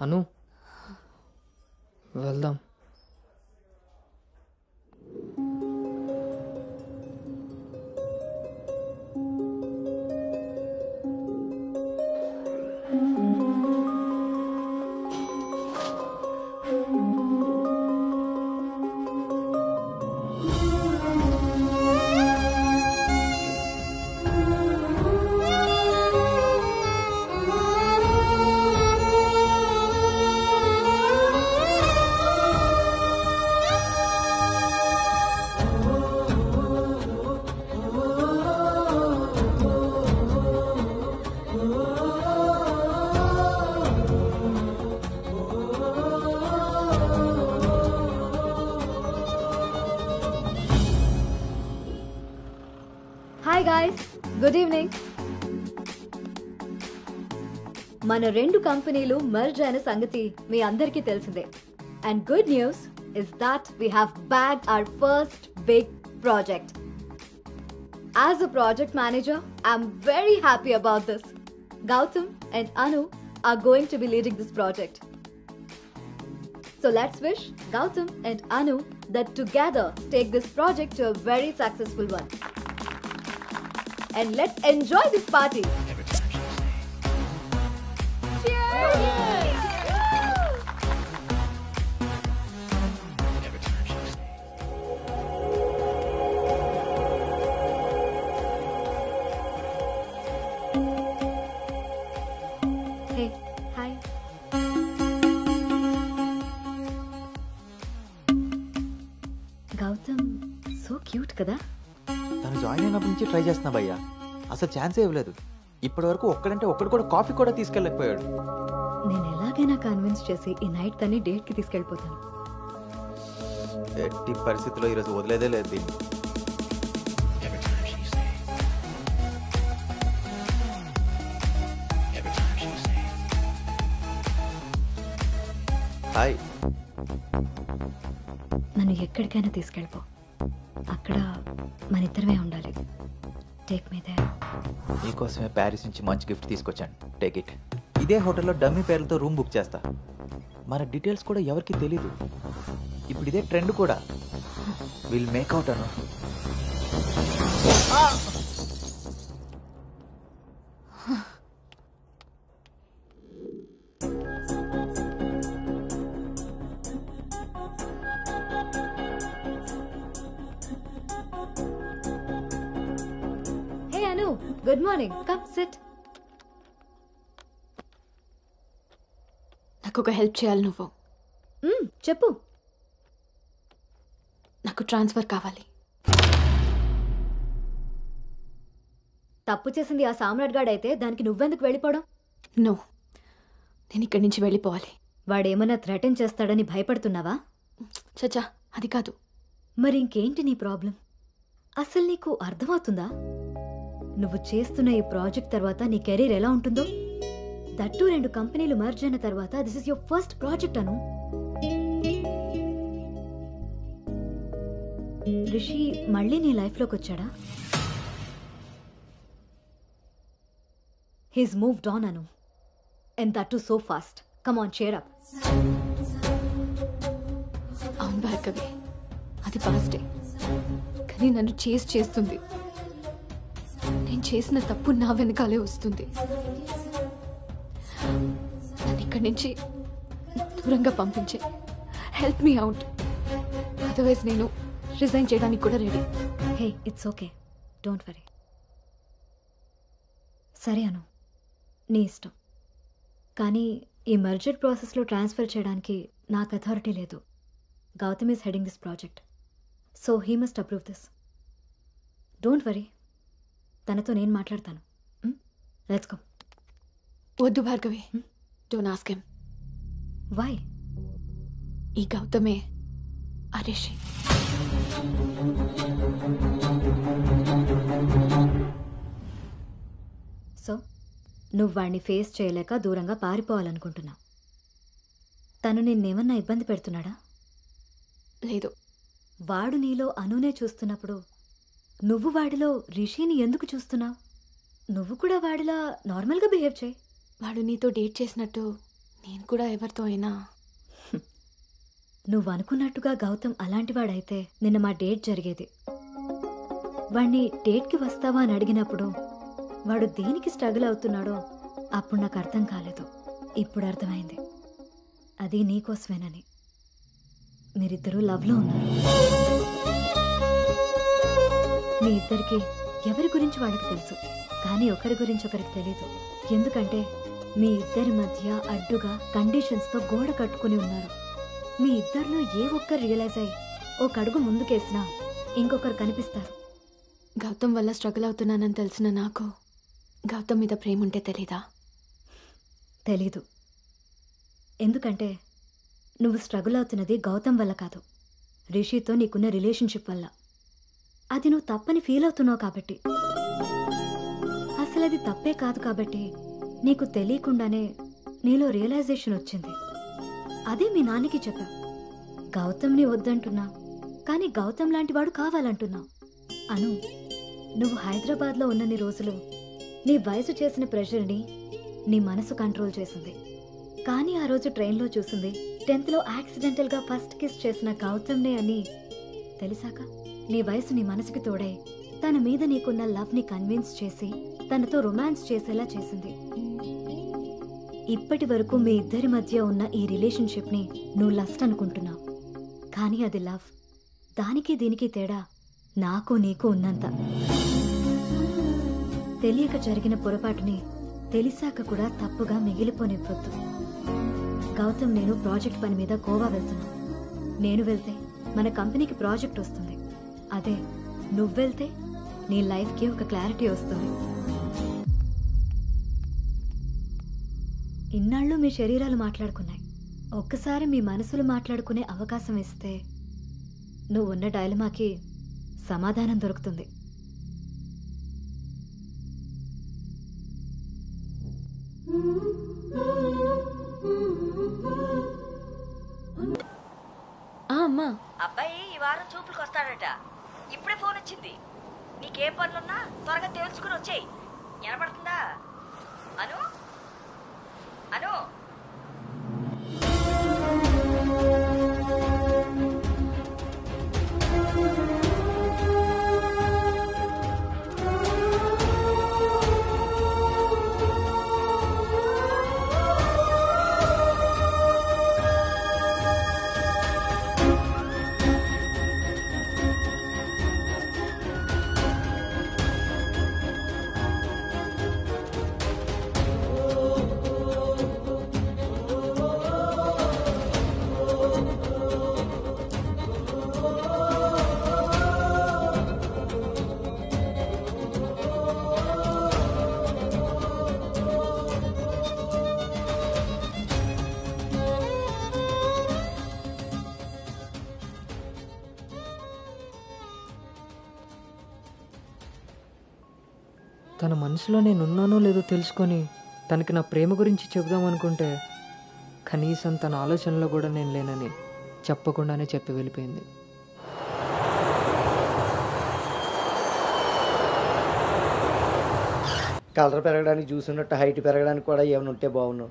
Anu. వెళ్దాం. మన రెండు కంపెనీలు మర్జ్ అయిన సంగతి మీ అందరికీ తెలిసిందే and good news is that we have bag our first big project as a project manager I'm very happy about this Gautam and Anu are going to be leading this project So let's wish Gautam and Anu that together take this project to a very successful one. And let's enjoy this party. Try చేస్తున్నా భయ్యా అసలు ఛాన్సే ఇవ్వలేదు. ఇప్పటి వరకు ఒక్కడంటే ఒక్కడు కూడా coffee కూడా తీసుకెళ్ళకపోయాడు నేను ఎలాగైనా కన్విన్స్ చేసి ఈ నైట్ తన్ని డేట్కి తీసుకెళ్ళిపోతాను. ఎట్టి పరిస్థితిలో ఈరోజు వదిలేదే లేదు దీన్ని. హాయ్ నన్ను ఎక్కడికైనా తీసుకెళ్ళిపో. అక్కడ మన ఇద్దరమే ఉండాలి. టేక్ మీ దే నీకోసమే ప్యారిస్ నుంచి మంచి గిఫ్ట్ తీసుకొచ్చాను. టేక్ ఇట్ ఇదే హోటల్లో డమ్మీ పేర్లతో రూమ్ బుక్ చేస్తా. మన డీటెయిల్స్ కూడా ఎవరికి తెలీదు. ఇప్పుడు ఇదే ట్రెండ్ కూడా. Will make out Anu. Good morning come sit నాకు ఒక హెల్ప్ చేయాలి నువ్వు. చెప్పు. నాకు ట్రాన్స్ఫర్ కావాలి. తప్పు చేసింది ఆ సామ్రాట్ గాడు అయితే దానికి నువ్వెందుకు వెళ్ళిపోవడం? నో నేను ఇక్కడి నుంచి వెళ్ళిపోవాలి. వాడేమన్నా థ్రెటన్ చేస్తాడని భయపడుతున్నావా? చచ్చా అది కాదు. మరి ఇంకేంటి నీ ప్రాబ్లం? అసలు నీకు అర్థమవుతుందా? నువ్వు చేస్తున్న ఈ ప్రాజెక్ట్ తర్వాత నీ కెరీర్ ఎలా ఉంటుందో? దట్టు రెండు కంపెనీలు మర్జ్ అయిన తర్వాత this is your first project Anu. Rishi మళ్ళీ నీ లైఫ్లోకి వచ్చాడా? He's moved on Anu. And that too so fast come on cheer up అవును భార్గవి. అది పాస్టే కానీ నన్ను చేసి చేస్తుంది. నేను చేసిన తప్పు నా వెనకాలే వస్తుంది. నన్ను ఇక్కడి నుంచి దూరంగా పంపించే. హెల్ప్ మీ అవుట్ అదర్వైజ్ నేను రిజైన్ చేయడానికి కూడా ready hey it's okay don't worry సరే అను. నీ ఇష్టం. కానీ ఈ మర్జర్ ప్రాసెస్లో ట్రాన్స్ఫర్ చేయడానికి నాకు అథారిటీ లేదు. Gautam is heading this project so he must approve this don't worry తనతో నేను మాట్లాడతాను. లెట్స్ గో వద్దు Bhargavi. Don't ask him why ఈ గౌతమే అరేషి. సో నువ్వు వాడిని ఫేస్ చేయలేక దూరంగా పారిపోవాలనుకుంటున్నావు. తను నిన్నేమన్నా ఇబ్బంది పెడుతున్నాడా? లేదు. వాడు నీలో అనునే చూస్తున్నప్పుడు నువ్వు వాడిలో రిషిని ఎందుకు చూస్తున్నావు? నువ్వు కూడా వాడిలా నార్మల్గా బిహేవ్ చేయి. వాడు నీతో డేట్ చేసినట్టు నేను కూడా ఎవరితో అయినా. నువ్వు అనుకున్నట్టుగా గౌతమ్ అలాంటి వాడైతే నిన్న మా డేట్ జరిగేది. వాడిని డేట్కి వస్తావా అని అడిగినప్పుడు వాడు దేనికి స్ట్రగుల్ అవుతున్నాడో అప్పుడు నాకు అర్థం కాలేదు. ఇప్పుడు అర్థమైంది. అది నీకోసమేనని. మీరిద్దరూ లవ్లో ఉన్నారు. మీ ఇద్దరికి ఎవరి గురించి వాళ్ళకి తెలుసు? కానీ ఒకరి గురించి ఒకరికి తెలియదు ఎందుకంటే మీ ఇద్దరి మధ్య అడ్డుగా కండిషన్స్తో గోడ కట్టుకుని ఉన్నారు. మీ ఇద్దరిలో ఏ ఒక్కరు రియలైజ్ అయ్యి ఒక అడుగు ముందుకేసినా ఇంకొకరు కనిపిస్తారు. గౌతమ్ వల్ల స్ట్రగుల్ అవుతున్నానని తెలిసిన నాకు గౌతమ్ మీద ప్రేమ ఉంటే తెలీదా? తెలీదు. ఎందుకంటే నువ్వు స్ట్రగుల్ అవుతున్నది గౌతమ్ వల్ల కాదు. రిషితో నీకున్న రిలేషన్షిప్ వల్ల. అది నువ్వు తప్పని ఫీల్ అవుతున్నావు కాబట్టి. అసలు అది తప్పే కాదు కాబట్టి నీకు తెలియకుండానే నీలో రియలైజేషన్ వచ్చింది. అదే మీ నాన్నకి చెప్పా. గౌతమ్ని వద్దంటున్నా కానీ గౌతమ్ లాంటి వాడు కావాలంటున్నా. అను. నువ్వు హైదరాబాద్లో ఉన్నన్ని రోజులు నీ వయసు చేసిన ప్రెషర్ని నీ మనసు కంట్రోల్ చేసింది. కానీ ఆ రోజు ట్రైన్లో చూసింది టెన్త్లో యాక్సిడెంటల్గా ఫస్ట్ కిస్ చేసిన గౌతమ్నే అని తెలిసాక నీ వయసు నీ మనసుకి తోడై. తన మీద నీకున్న లవ్ని కన్విన్స్ చేసి తనతో రొమాన్స్ చేసేలా చేసింది. ఇప్పటి వరకు మీ ఇద్దరి మధ్య ఉన్న ఈ రిలేషన్షిప్ని నువ్వు లస్ట్ అనుకుంటున్నావు. కానీ అది లవ్. దానికి దీనికి తేడా నాకు నీకు ఉన్నంత. తెలియక జరిగిన పొరపాటుని తెలిసాక కూడా తప్పుగా మిగిలిపోనివ్వద్దు. గౌతమ్ నేను ప్రాజెక్ట్ పని మీద గోవా వెళ్తున్నా. నేను వెళ్తే మన కంపెనీకి ప్రాజెక్ట్ వస్తుంది. అదే నువ్వెళ్తే నీ లైఫ్కి ఒక క్లారిటీ వస్తుంది. ఇన్నాళ్ళు మీ శరీరాలు మాట్లాడుకున్నాయి. ఒక్కసారి మీ మనసులు మాట్లాడుకునే అవకాశం ఇస్తే నువ్వు ఉన్న డైలమాకి సమాధానం దొరుకుతుంది. ఆ అమ్మా. అబ్బాయి ఈ వారం చూపులకు వస్తాడట ఇప్పుడే ఫోన్ వచ్చింది. నీకేం పనులున్నా త్వరగా తేల్చుకుని వచ్చేయి. వినపడుతుందా? అను? అను? తన మనసులో నేను ఉన్నానో లేదో తెలుసుకొని తనకి నా ప్రేమ గురించి చెబుదాం అనుకుంటే కనీసం తన ఆలోచనలో కూడా నేను లేనని చెప్పకుండానే చెప్పి వెళ్ళిపోయింది. కలర్ పెరగడానికి చూసినట్టు హైట్ పెరగడానికి కూడా ఏమైనా ఉంటే బాగున్నావు.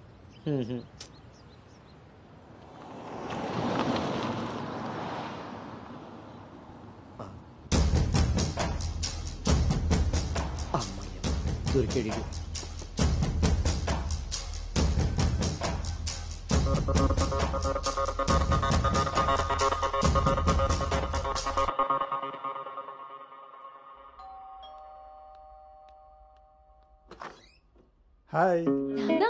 దొరికాడు. హాయ్. నాన్నా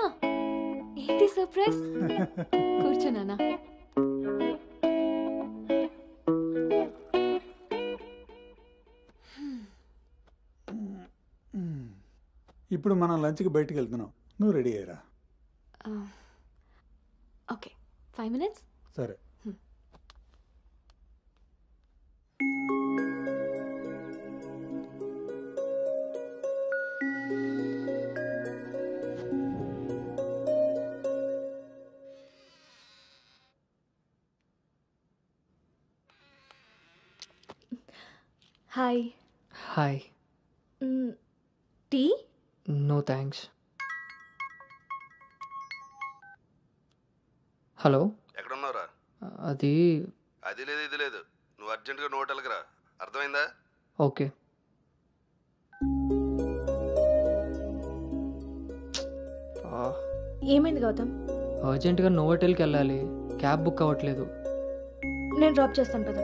ఏంటి సర్ప్రైజ్? కూర్చో నాన్న. ఇప్పుడు మనం లంచ్కి బయటికి వెళ్తున్నాం నువ్వు రెడీ అయ్యరా. ఓకే. Five minutes? సరే. Hi hi tea no thanks hello ఎక్కడున్నావురా? అది అది లేదు ఇది లేదు. నువ్వు అర్జెంటుగా నువ్వు హోటల్కి రా. అర్థమైందా? ఓకే. ఏమైంది గౌతమ్? అర్జెంటుగా నోవోటెల్కి వెళ్ళాలి. క్యాబ్ బుక్ అవ్వట్లేదు. నేను డ్రాప్ చేస్తాను కదా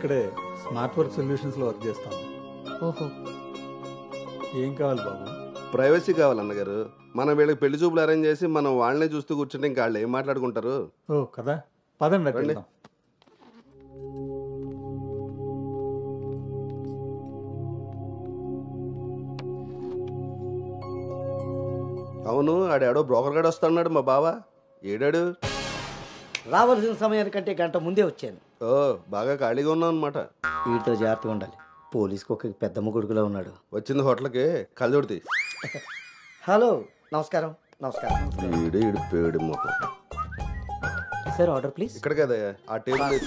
ఇక్కడే స్మార్ట్ వర్క్ సొల్యూషన్స్లో వర్క్ చేస్తాం. ఓహో. ఏం కావాలి బాబు? ప్రైవసీ కావాలి అన్నగారు. మనం వీళ్ళకి పెళ్ళి చూపులు అరేంజ్ చేసి మనం వాళ్ళనే చూస్తూ కూర్చుంటే ఇంకా వాళ్ళు ఏం మాట్లాడుకుంటారు? ఓ కదా? పదండి రండి. అవును ఆడాడో బ్రోకర్ గడు వస్తున్నాడు మా బావ. ఏడాడు? రావాల్సిన సమయానికంటే గంట ముందే వచ్చాను. ఓ బాగా ఖాళీగా ఉన్నావు అనమాట వీటితో జాగ్రత్తగా ఉండాలి. పోలీస్కి ఒక పెద్ద కొడుకులో ఉన్నాడు. వచ్చింది హోటల్కి కళ్ళజోడితి హలో నమస్కారం నమస్కారం. ఈడు ఈడు పేడు మొత్తం. Sir order please. ఇక్కడ కదా ఆ టేబుల్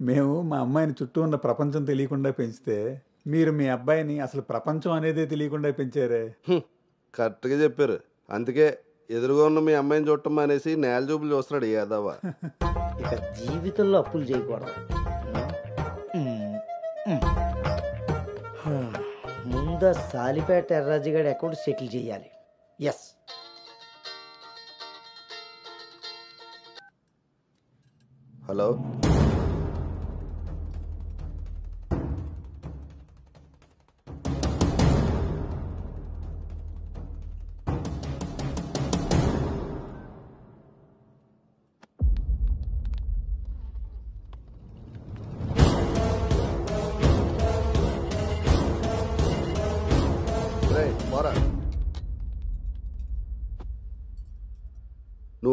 మేము మా అమ్మాయిని చుట్టూ ఉన్న ప్రపంచం తెలియకుండా పెంచితే మీరు మీ అబ్బాయిని అసలు ప్రపంచం అనేదే తెలియకుండా పెంచారే. కరెక్ట్గా చెప్పారు. అందుకే ఎదురుగా ఉన్న మీ అమ్మాయిని చూడటం మానేసి నేల చూపులు చూస్తున్నాడు యాదవ ఇక జీవితంలో అప్పులు చేయకూడదు. ముందు సాలిపేట ఎర్రాజుగాడి అకౌంట్ సెటిల్ చేయాలి. Yes hello.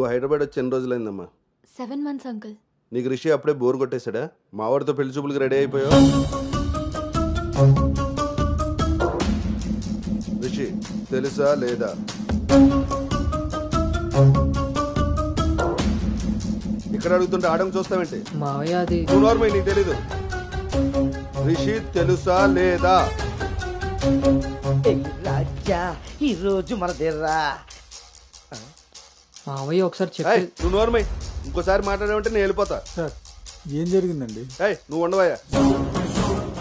నువ్వు హైదరాబాద్ వచ్చి ఎన్ని రోజులైందమ్మా? సెవెన్ మంత్స్ అంకుల్ నీకు రిషి అప్పుడే బోర్ కొట్టేశాడా? మావాడితో పెళ్ళి చూపులకి రెడీ అయిపోయావు? రిషి తెలుసా లేదా? ఇక్కడ అడుగుతుంటే ఆడం చూస్తావేంటి? మావయ్య అది నువ్వు నార్మల్ నీకు తెలీదు. రిషి తెలుసా లేదా? రాజా ఈ రోజు మన దేర్రా మావయ్య ఒకసారి ఏయ్, చెప్పి నువ్వు నోర్మై ఇంకోసారి మాట్లాడామంటే నేను వెళ్ళిపోతా. సార్ ఏం జరిగిందండి? ఏయ్ నువ్వు ఉండవయ్యా.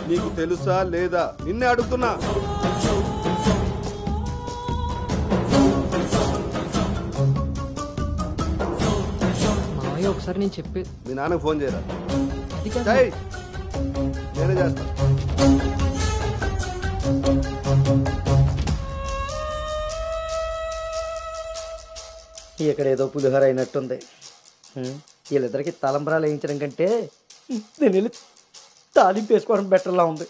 నీకు తెలుసా లేదా? నిన్నే అడుగుతున్నా. మావయ్య ఒకసారి నేను చెప్పే మీ నాన్నకు ఫోన్ చేయరా. అది కాదు. ఏయ్, నేనే చేస్తా. ఇక్కడ ఏదో పులిహోర అయినట్టుంది. హ్మ్. వీళ్ళిద్దరికి తలంబరాలు వేయించడం కంటే నేను వెళ్ళి తాలింపు వేసుకోవడం బెటర్లా ఉంది.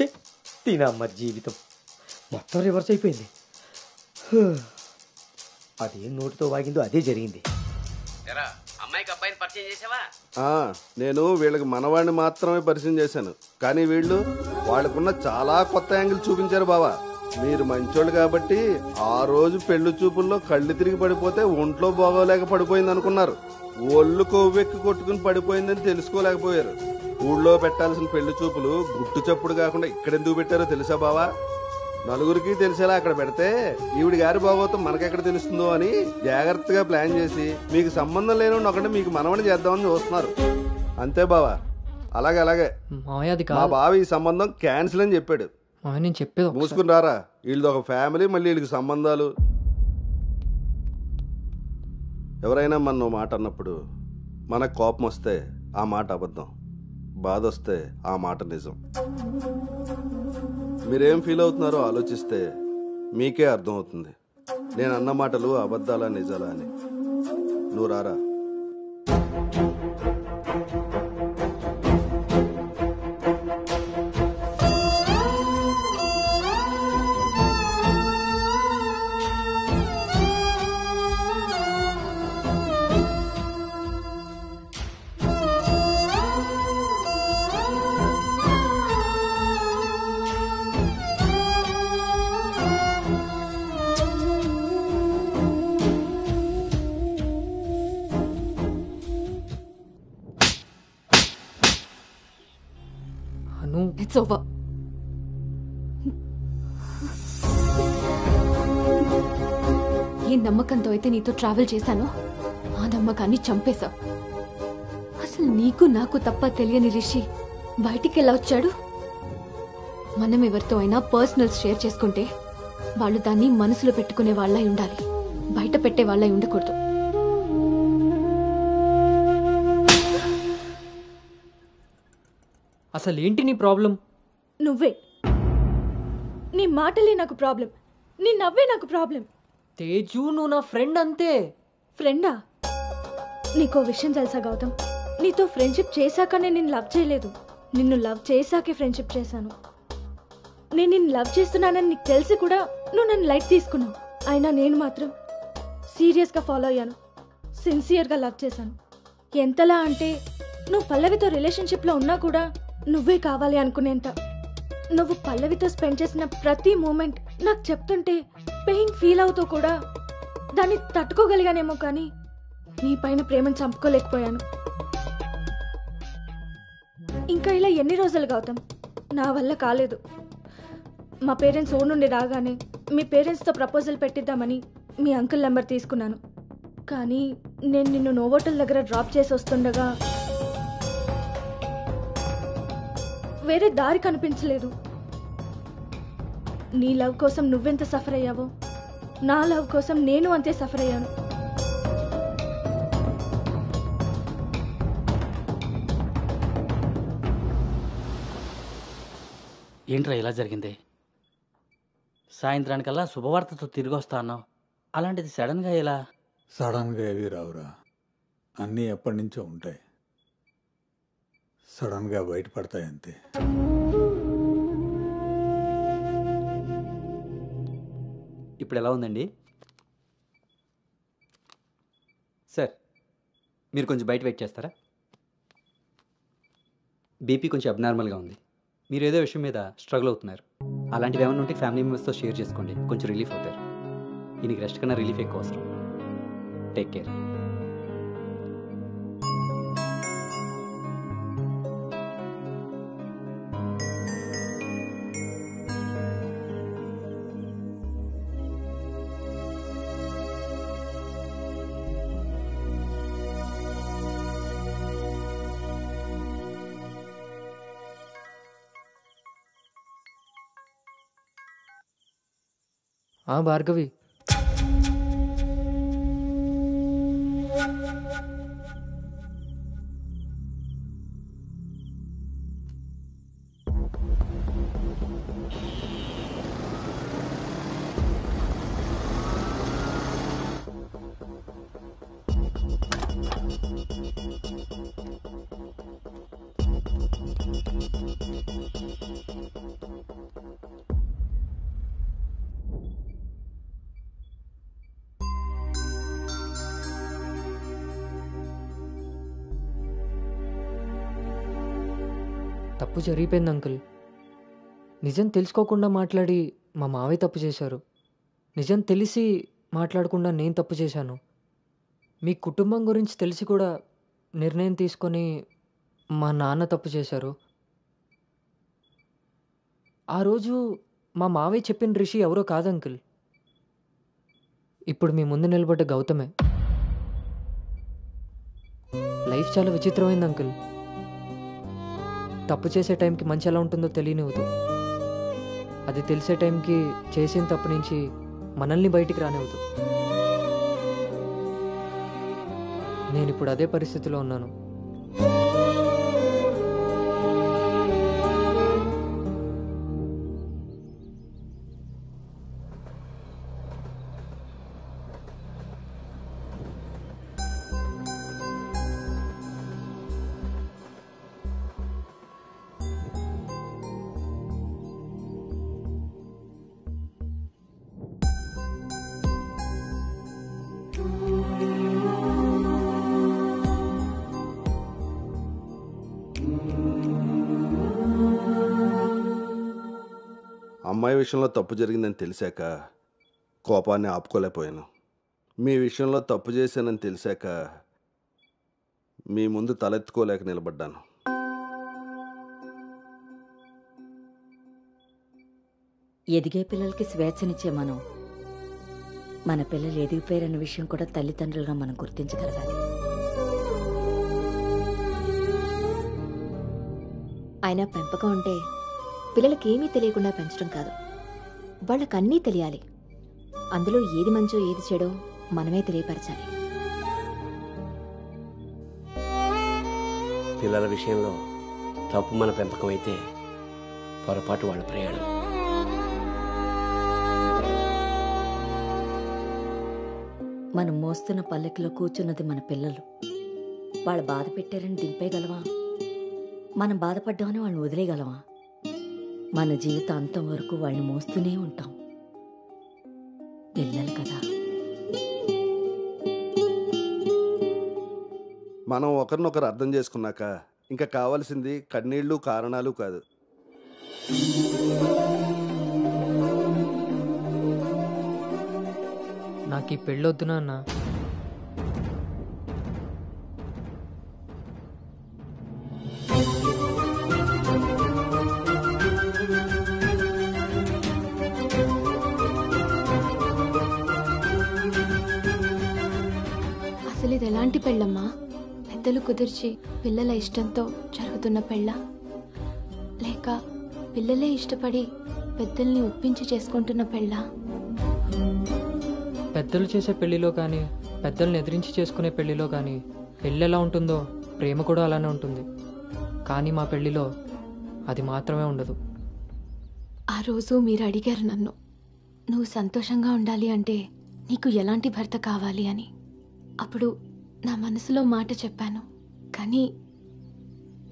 చె తినమ్మ జీవితం. మొత్తం రివర్స్ అయిపోయింది. హూ. అదే నోటితో వాగిందో అదే జరిగింది. ఎరా అమ్మాయికి అబ్బాయిని పరిచయం చేసావా? ఆ, నేను వీళ్ళకి మనవాడిని మాత్రమే పరిచయం చేశాను. కానీ వీళ్ళు వాళ్ళకున్న చాలా కొత్త యాంగిల్ చూపించారు బావా. మీరు మంచోళ్ళు కాబట్టి ఆ రోజు పెళ్ళి చూపుల్లో కళ్ళు తిరిగి పడిపోతే ఒంట్లో బాగోలేక పడిపోయింది అనుకున్నారు. ఒళ్ళు కొవ్వెక్కి కొట్టుకుని పడిపోయిందని తెలుసుకోలేకపోయారు. ఊళ్ళో పెట్టాల్సిన పెళ్ళి చూపులు గుట్టు చప్పుడు కాకుండా ఇక్కడెందుకు పెట్టారో తెలుసా బావా? నలుగురికి తెలిసేలా అక్కడ పెడితే ఈవిడి గారి భాగవతం మనకెక్కడ తెలుస్తుందో అని జాగ్రత్తగా ప్లాన్ చేసి మీకు సంబంధం లేని ఒకటి మీకు మనవని చేద్దామని చూస్తున్నారు. అంతే బావా. అలాగే అలాగే. మా బావ ఈ సంబంధం క్యాన్సిల్ అని చెప్పాడు. నేను చెప్పేది ఒకసారి. మూసుకుని రారా వీళ్ళది ఒక ఫ్యామిలీ మళ్ళీ వీళ్ళకి సంబంధాలు. ఎవరైనా మన ఓ మాట అన్నప్పుడు మనకు కోపం వస్తే ఆ మాట అబద్ధం. బాధ వస్తే ఆ మాట నిజం. మీరేం ఫీల్ అవుతున్నారో ఆలోచిస్తే మీకే అర్థం అవుతుంది. నేను అన్న మాటలు అబద్ధాలా నిజాలా అని. నువ్వు రారా? నీతో ట్రావెల్ చేశానో. ఆ నమ్మకాన్ని చంపేశావు. అసలు నీకు నాకు తప్ప తెలియని రిషి బయటికి ఎలా వచ్చాడు? మనం ఎవరితో అయినా పర్సనల్స్ షేర్ చేసుకుంటే వాళ్ళు దాన్ని మనసులో పెట్టుకునే వాళ్ళై ఉండాలి. బయట పెట్టే వాళ్ళై ఉండకూడదు. అసలు ఏంటి నీ ప్రాబ్లం నువ్వే. నీ మాటలే నాకు ప్రాబ్లం నీ నవ్వే నాకు ప్రాబ్లం తేజు నువ్వు నా ఫ్రెండ్ అంతే. ఫ్రెండా నీకో విషయం తెలుసా గౌతమ్? నీతో ఫ్రెండ్షిప్ చేశాకనే నేను లవ్ చేయలేదు. నిన్ను లవ్ చేశాకే ఫ్రెండ్షిప్ చేశాను. నేను నిన్ను లవ్ చేస్తున్నానని నీకు తెలిసి కూడా నువ్వు నన్ను లైట్ తీసుకున్నావు. అయినా నేను మాత్రం సీరియస్గా ఫాలో అయ్యాను. సిన్సియర్గా లవ్ చేశాను. ఎంతలా అంటే నువ్వు పల్లవితో రిలేషన్షిప్లో ఉన్నా కూడా నువ్వే కావాలి అనుకునేంత. నువ్వు పల్లవితో స్పెండ్ చేసిన ప్రతి మూమెంట్ నాకు చెప్తుంటే పెయిన్ ఫీల్ అవుతూ కూడా దాన్ని తట్టుకోగలిగానేమో కానీ నీ పైన ప్రేమను చంపుకోలేకపోయాను. ఇంకా ఇలా ఎన్ని రోజులు గౌతమ్? నా వల్ల కాలేదు. మా పేరెంట్స్ ఊరు నుండి రాగానే మీ పేరెంట్స్తో ప్రపోజల్ పెట్టిద్దామని మీ అంకుల్ నెంబర్ తీసుకున్నాను. కానీ నేను నిన్ను నోవోటల్ దగ్గర డ్రాప్ చేసి వస్తుండగా వేరే దారి కనిపించలేదు. నీ లవ్ కోసం నువ్వెంత సఫర్ అయ్యావో నా లవ్ కోసం నేను అంతే సఫర్ అయ్యాను. ఏంట్రా ఇలా జరిగింది? సాయంత్రానికల్లా శుభవార్తతో తిరిగి వస్తా అన్నావు. అలాంటిది సడన్గా ఇలా సడన్గా ఏవి రావురా. అన్నీ ఎప్పటి నుంచో ఉంటాయి. సడన్గా బయటపడతాయి అంతే ఇప్పుడు ఎలా ఉందండి? సార్ మీరు కొంచెం బయట వెయిట్ చేస్తారా? బీపీ కొంచెం అబ్నార్మల్గా ఉంది. మీరు ఏదో విషయం మీద స్ట్రగుల్ అవుతున్నారు. అలాంటివి ఏమైనా ఉంటే ఫ్యామిలీ మెంబర్స్తో షేర్ చేసుకోండి. కొంచెం రిలీఫ్ అవుతారు. దీనికి రెస్ట్ కన్నా రిలీఫ్ ఎక్కువ అవసరం. Take care. ఆ భార్గవి జరిగిపోయింది అంకుల్. నిజం తెలుసుకోకుండా మాట్లాడి మా మావయ్య తప్పు చేశారు. నిజం తెలిసి మాట్లాడకుండా నేను తప్పు చేశాను. మీ కుటుంబం గురించి తెలిసి కూడా నిర్ణయం తీసుకొని మా నాన్న తప్పు చేశారు. ఆ రోజు మా మావయ్య చెప్పిన రిషి ఎవరో కాదు అంకుల్. ఇప్పుడు మీ ముందు నిలబడ్డ గౌతమే. లైఫ్ చాలా విచిత్రమైంది అంకుల్. తప్పు చేసే టైంకి మంచి ఎలా ఉంటుందో తెలియనివ్వదు. అది తెలిసే టైంకి చేసిన తప్పు నుంచి మనల్ని బయటికి రానివ్వదు. నేను ఇప్పుడు అదే పరిస్థితిలో ఉన్నాను. విషయంలో తప్పు జరిగిందని తెలిసాక కోపాన్ని ఆపుకోలేకపోయాను. మీ విషయంలో తప్పు చేశానని తెలిసాక మీ ముందు తలెత్తుకోలేక నిలబడ్డాను. ఎదిగే పిల్లలకి స్వేచ్ఛనిచ్చే మనం మన పిల్లలు ఎదిగిపోయారన్న విషయం కూడా తల్లిదండ్రులుగా మనం గుర్తించగలగాలి. అయినా పెంపకం అంటే పిల్లలకి ఏమీ తెలియకుండా పెంచడం కాదు. వాళ్ళకి అన్నీ తెలియాలి. అందులో ఏది మంచో ఏది చెడో మనమే తెలియపరచాలి. పిల్లల విషయంలో తప్పు మన పెంపకం అయితే పొరపాటు వాళ్ళ ప్రయాణం. మనం మోస్తున్న పల్లెకిలో కూర్చున్నది మన పిల్లలు. వాళ్ళు బాధ పెట్టారని దింపేయగలవా మనం బాధపడ్డామని వాళ్ళని వదిలేయగలవా మన జీవితం అంతం వరకు వాళ్ళని మోస్తూనే ఉంటాం. పిల్లలు కదా. మనం ఒకరినొకరు అర్థం చేసుకున్నాక ఇంకా కావాల్సింది కన్నీళ్ళు కారణాలు కాదు. నాకు ఈ పెళ్ళొద్దు నాన్న. పెళ్ళమ్మా. పెద్దలు కుదిర్చి పిల్లల ఇష్టంతో జరుగుతున్న పెళ్ళ. లేక పిల్లలే ఇష్టపడి పెద్దల్ని ఒప్పించి చేసుకుంటున్న పెళ్ళా. పెద్దలు చేసే పెళ్ళిలో కానీ పెద్దల్ని ఎదిరించి చేసుకునే పెళ్ళిలో కానీ పెళ్ళి ఎలా ఉంటుందో ప్రేమ కూడా అలానే ఉంటుంది. కానీ మా పెళ్ళిలో అది మాత్రమే ఉండదు. ఆ రోజు మీరు అడిగారు నన్ను నువ్వు సంతోషంగా ఉండాలి అంటే నీకు ఎలాంటి భర్త కావాలి అని. అప్పుడు నా మనసులో మాట చెప్పాను. కానీ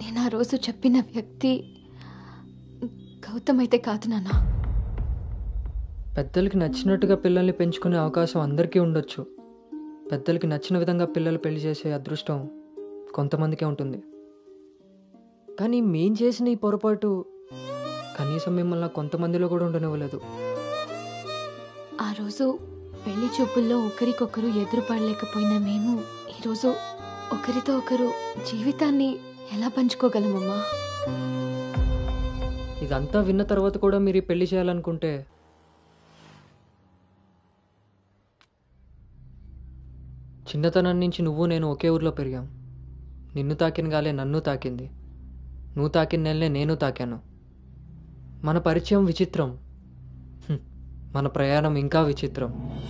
నేను ఆ రోజు చెప్పిన వ్యక్తి గౌతమ్ అయితే కాదు నాన్న. పెద్దలకి నచ్చినట్టుగా పిల్లల్ని పెంచుకునే అవకాశం అందరికీ ఉండొచ్చు. పెద్దలకి నచ్చిన విధంగా పిల్లలు పెళ్ళి చేసే అదృష్టం కొంతమందికే ఉంటుంది. కానీ మేం చేసిన ఈ పొరపాటు కనీసం మిమ్మల్ని కొంతమందిలో కూడా ఉండనివ్వలేదు. ఆ రోజు పెళ్ళి చూపుల్లో ఒకరికొకరు ఎదురుపడలేకపోయిన మేము ఈరోజు ఒకరితో ఒకరు జీవితాన్ని ఎలా పంచుకోగలమమ్మా? ఇదంతా విన్న తర్వాత కూడా మీరు ఈ పెళ్ళి చేయాలనుకుంటే చిన్నతనం నుంచి నువ్వు నేను ఒకే ఊర్లో పెరిగాం. నిన్ను తాకిన గాలే నన్ను తాకింది. నువ్వు తాకిన నెలనే నేను తాకాను. మన పరిచయం విచిత్రం. మన ప్రయాణం ఇంకా విచిత్రం.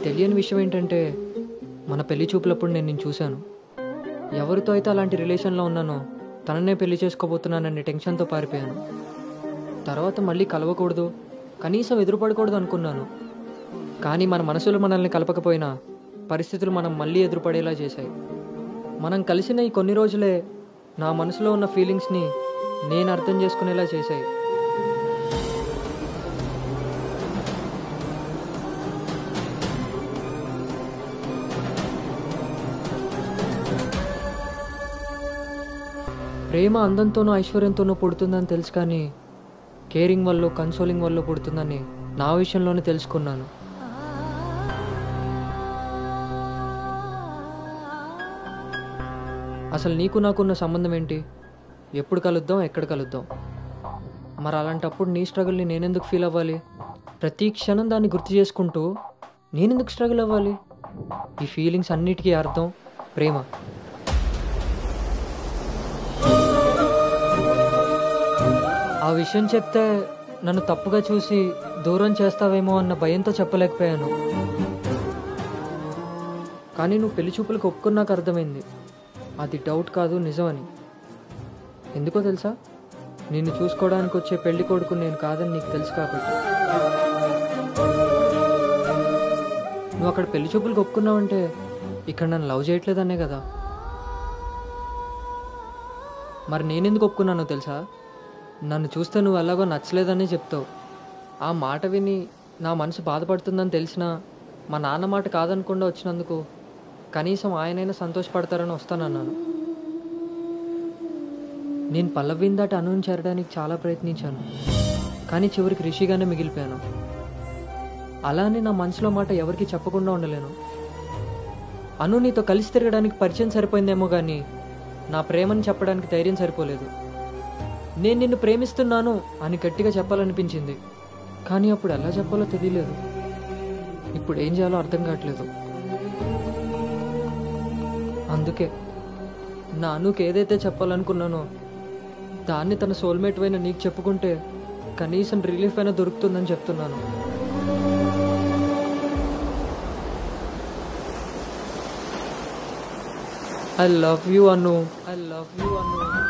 నీకు తెలియని విషయం ఏంటంటే మన పెళ్ళి చూపులప్పుడు నేను నేను చూశాను. ఎవరితో అయితే అలాంటి రిలేషన్లో ఉన్నానో తననే పెళ్ళి చేసుకోబోతున్నానని టెన్షన్తో పారిపోయాను. తర్వాత మళ్ళీ కలవకూడదు కనీసం ఎదురుపడకూడదు అనుకున్నాను. కానీ మన మనసులు మనల్ని కలపకపోయినా పరిస్థితులు మనం మళ్ళీ ఎదురుపడేలా చేశాయి. మనం కలిసిన ఈ కొన్ని రోజులే నా మనసులో ఉన్న ఫీలింగ్స్ని నేను అర్థం చేసుకునేలా చేశాయి. ప్రేమ అందంతోనూ ఐశ్వర్యంతోనూ పుడుతుందని తెలుసు కానీ కేరింగ్ వల్ల కన్సోలింగ్ వల్ల పుడుతుందని నా విషయంలోనే తెలుసుకున్నాను. అసలు నీకు నాకున్న సంబంధం ఏంటి? ఎప్పుడు కలుద్దాం ఎక్కడ కలుద్దాం? మరి అలాంటప్పుడు నీ స్ట్రగుల్ని నేనెందుకు ఫీల్ అవ్వాలి? ప్రతి క్షణం దాన్ని గుర్తు చేసుకుంటూ నేనెందుకు స్ట్రగుల్ అవ్వాలి? ఈ ఫీలింగ్స్ అన్నిటికీ అర్థం ప్రేమ. ఆ విషయం చెప్తే నన్ను తప్పుగా చూసి దూరం చేస్తావేమో అన్న భయంతో చెప్పలేకపోయాను. కానీ నువ్వు పెళ్ళి చూపులకు ఒప్పుకున్నాక అర్థమైంది. అది డౌట్ కాదు నిజమని. ఎందుకో తెలుసా? నిన్ను చూసుకోవడానికి వచ్చే పెళ్ళి కొడుకు నేను కాదని నీకు తెలుసు కాబట్టి. నువ్వు అక్కడ పెళ్ళి చూపులకు ఒప్పుకున్నావంటే ఇక్కడ నన్ను లవ్ చేయట్లేదనే కదా. మరి నేనెందుకు ఒప్పుకున్నానో తెలుసా? నన్ను చూస్తే నువ్వు ఎలాగో నచ్చలేదని చెప్తావు. ఆ మాట విని నా మనసు బాధపడుతుందని తెలిసినా మా నాన్న మాట కాదనకుండా వచ్చినందుకు కనీసం ఆయనైనా సంతోషపడతారని వస్తానన్నాను. నేను పల్లవిని దాటి అనుని చేరడానికి చాలా ప్రయత్నించాను. కానీ చివరికి రిషిగానే మిగిలిపోయాను. అలానే నా మనసులో మాట ఎవరికి చెప్పకుండా ఉండలేను. అను నీతో కలిసి తిరగడానికి పరిచయం సరిపోయిందేమో కానీ నా ప్రేమని చెప్పడానికి ధైర్యం సరిపోలేదు. నేను నిన్ను ప్రేమిస్తున్నాను అని గట్టిగా చెప్పాలనిపించింది. కానీ అప్పుడు ఎలా చెప్పాలో తెలియలేదు. ఇప్పుడు ఏం చేయాలో అర్థం కావట్లేదు. అందుకే నా ఏదైతే చెప్పాలనుకున్నానో దాన్ని తన సోల్మేట్ అయిన నీకు చెప్పుకుంటే కనీసం రిలీఫ్ అయినా దొరుకుతుందని చెప్తున్నాను. I love you Anu I love you Anu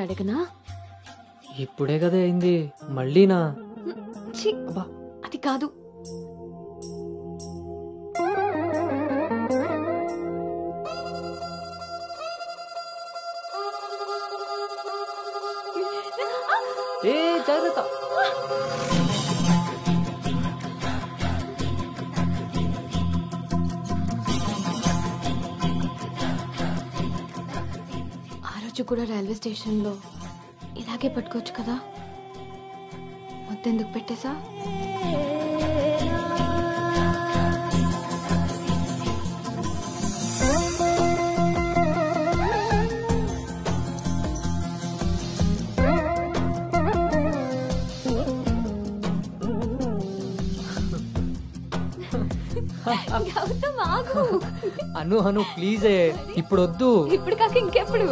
అడగనా? ఇప్పుడే కదా అయింది. మళ్ళీనా? కూడా రైల్వే స్టేషన్లో ఇలాగే పట్టుకోవచ్చు కదా? మొత్తెందుకు గౌతమ్ ఆగు అను అను ప్లీజే ఇప్పుడు వద్దు ఇప్పుడు కాక ఇంకెప్పుడు?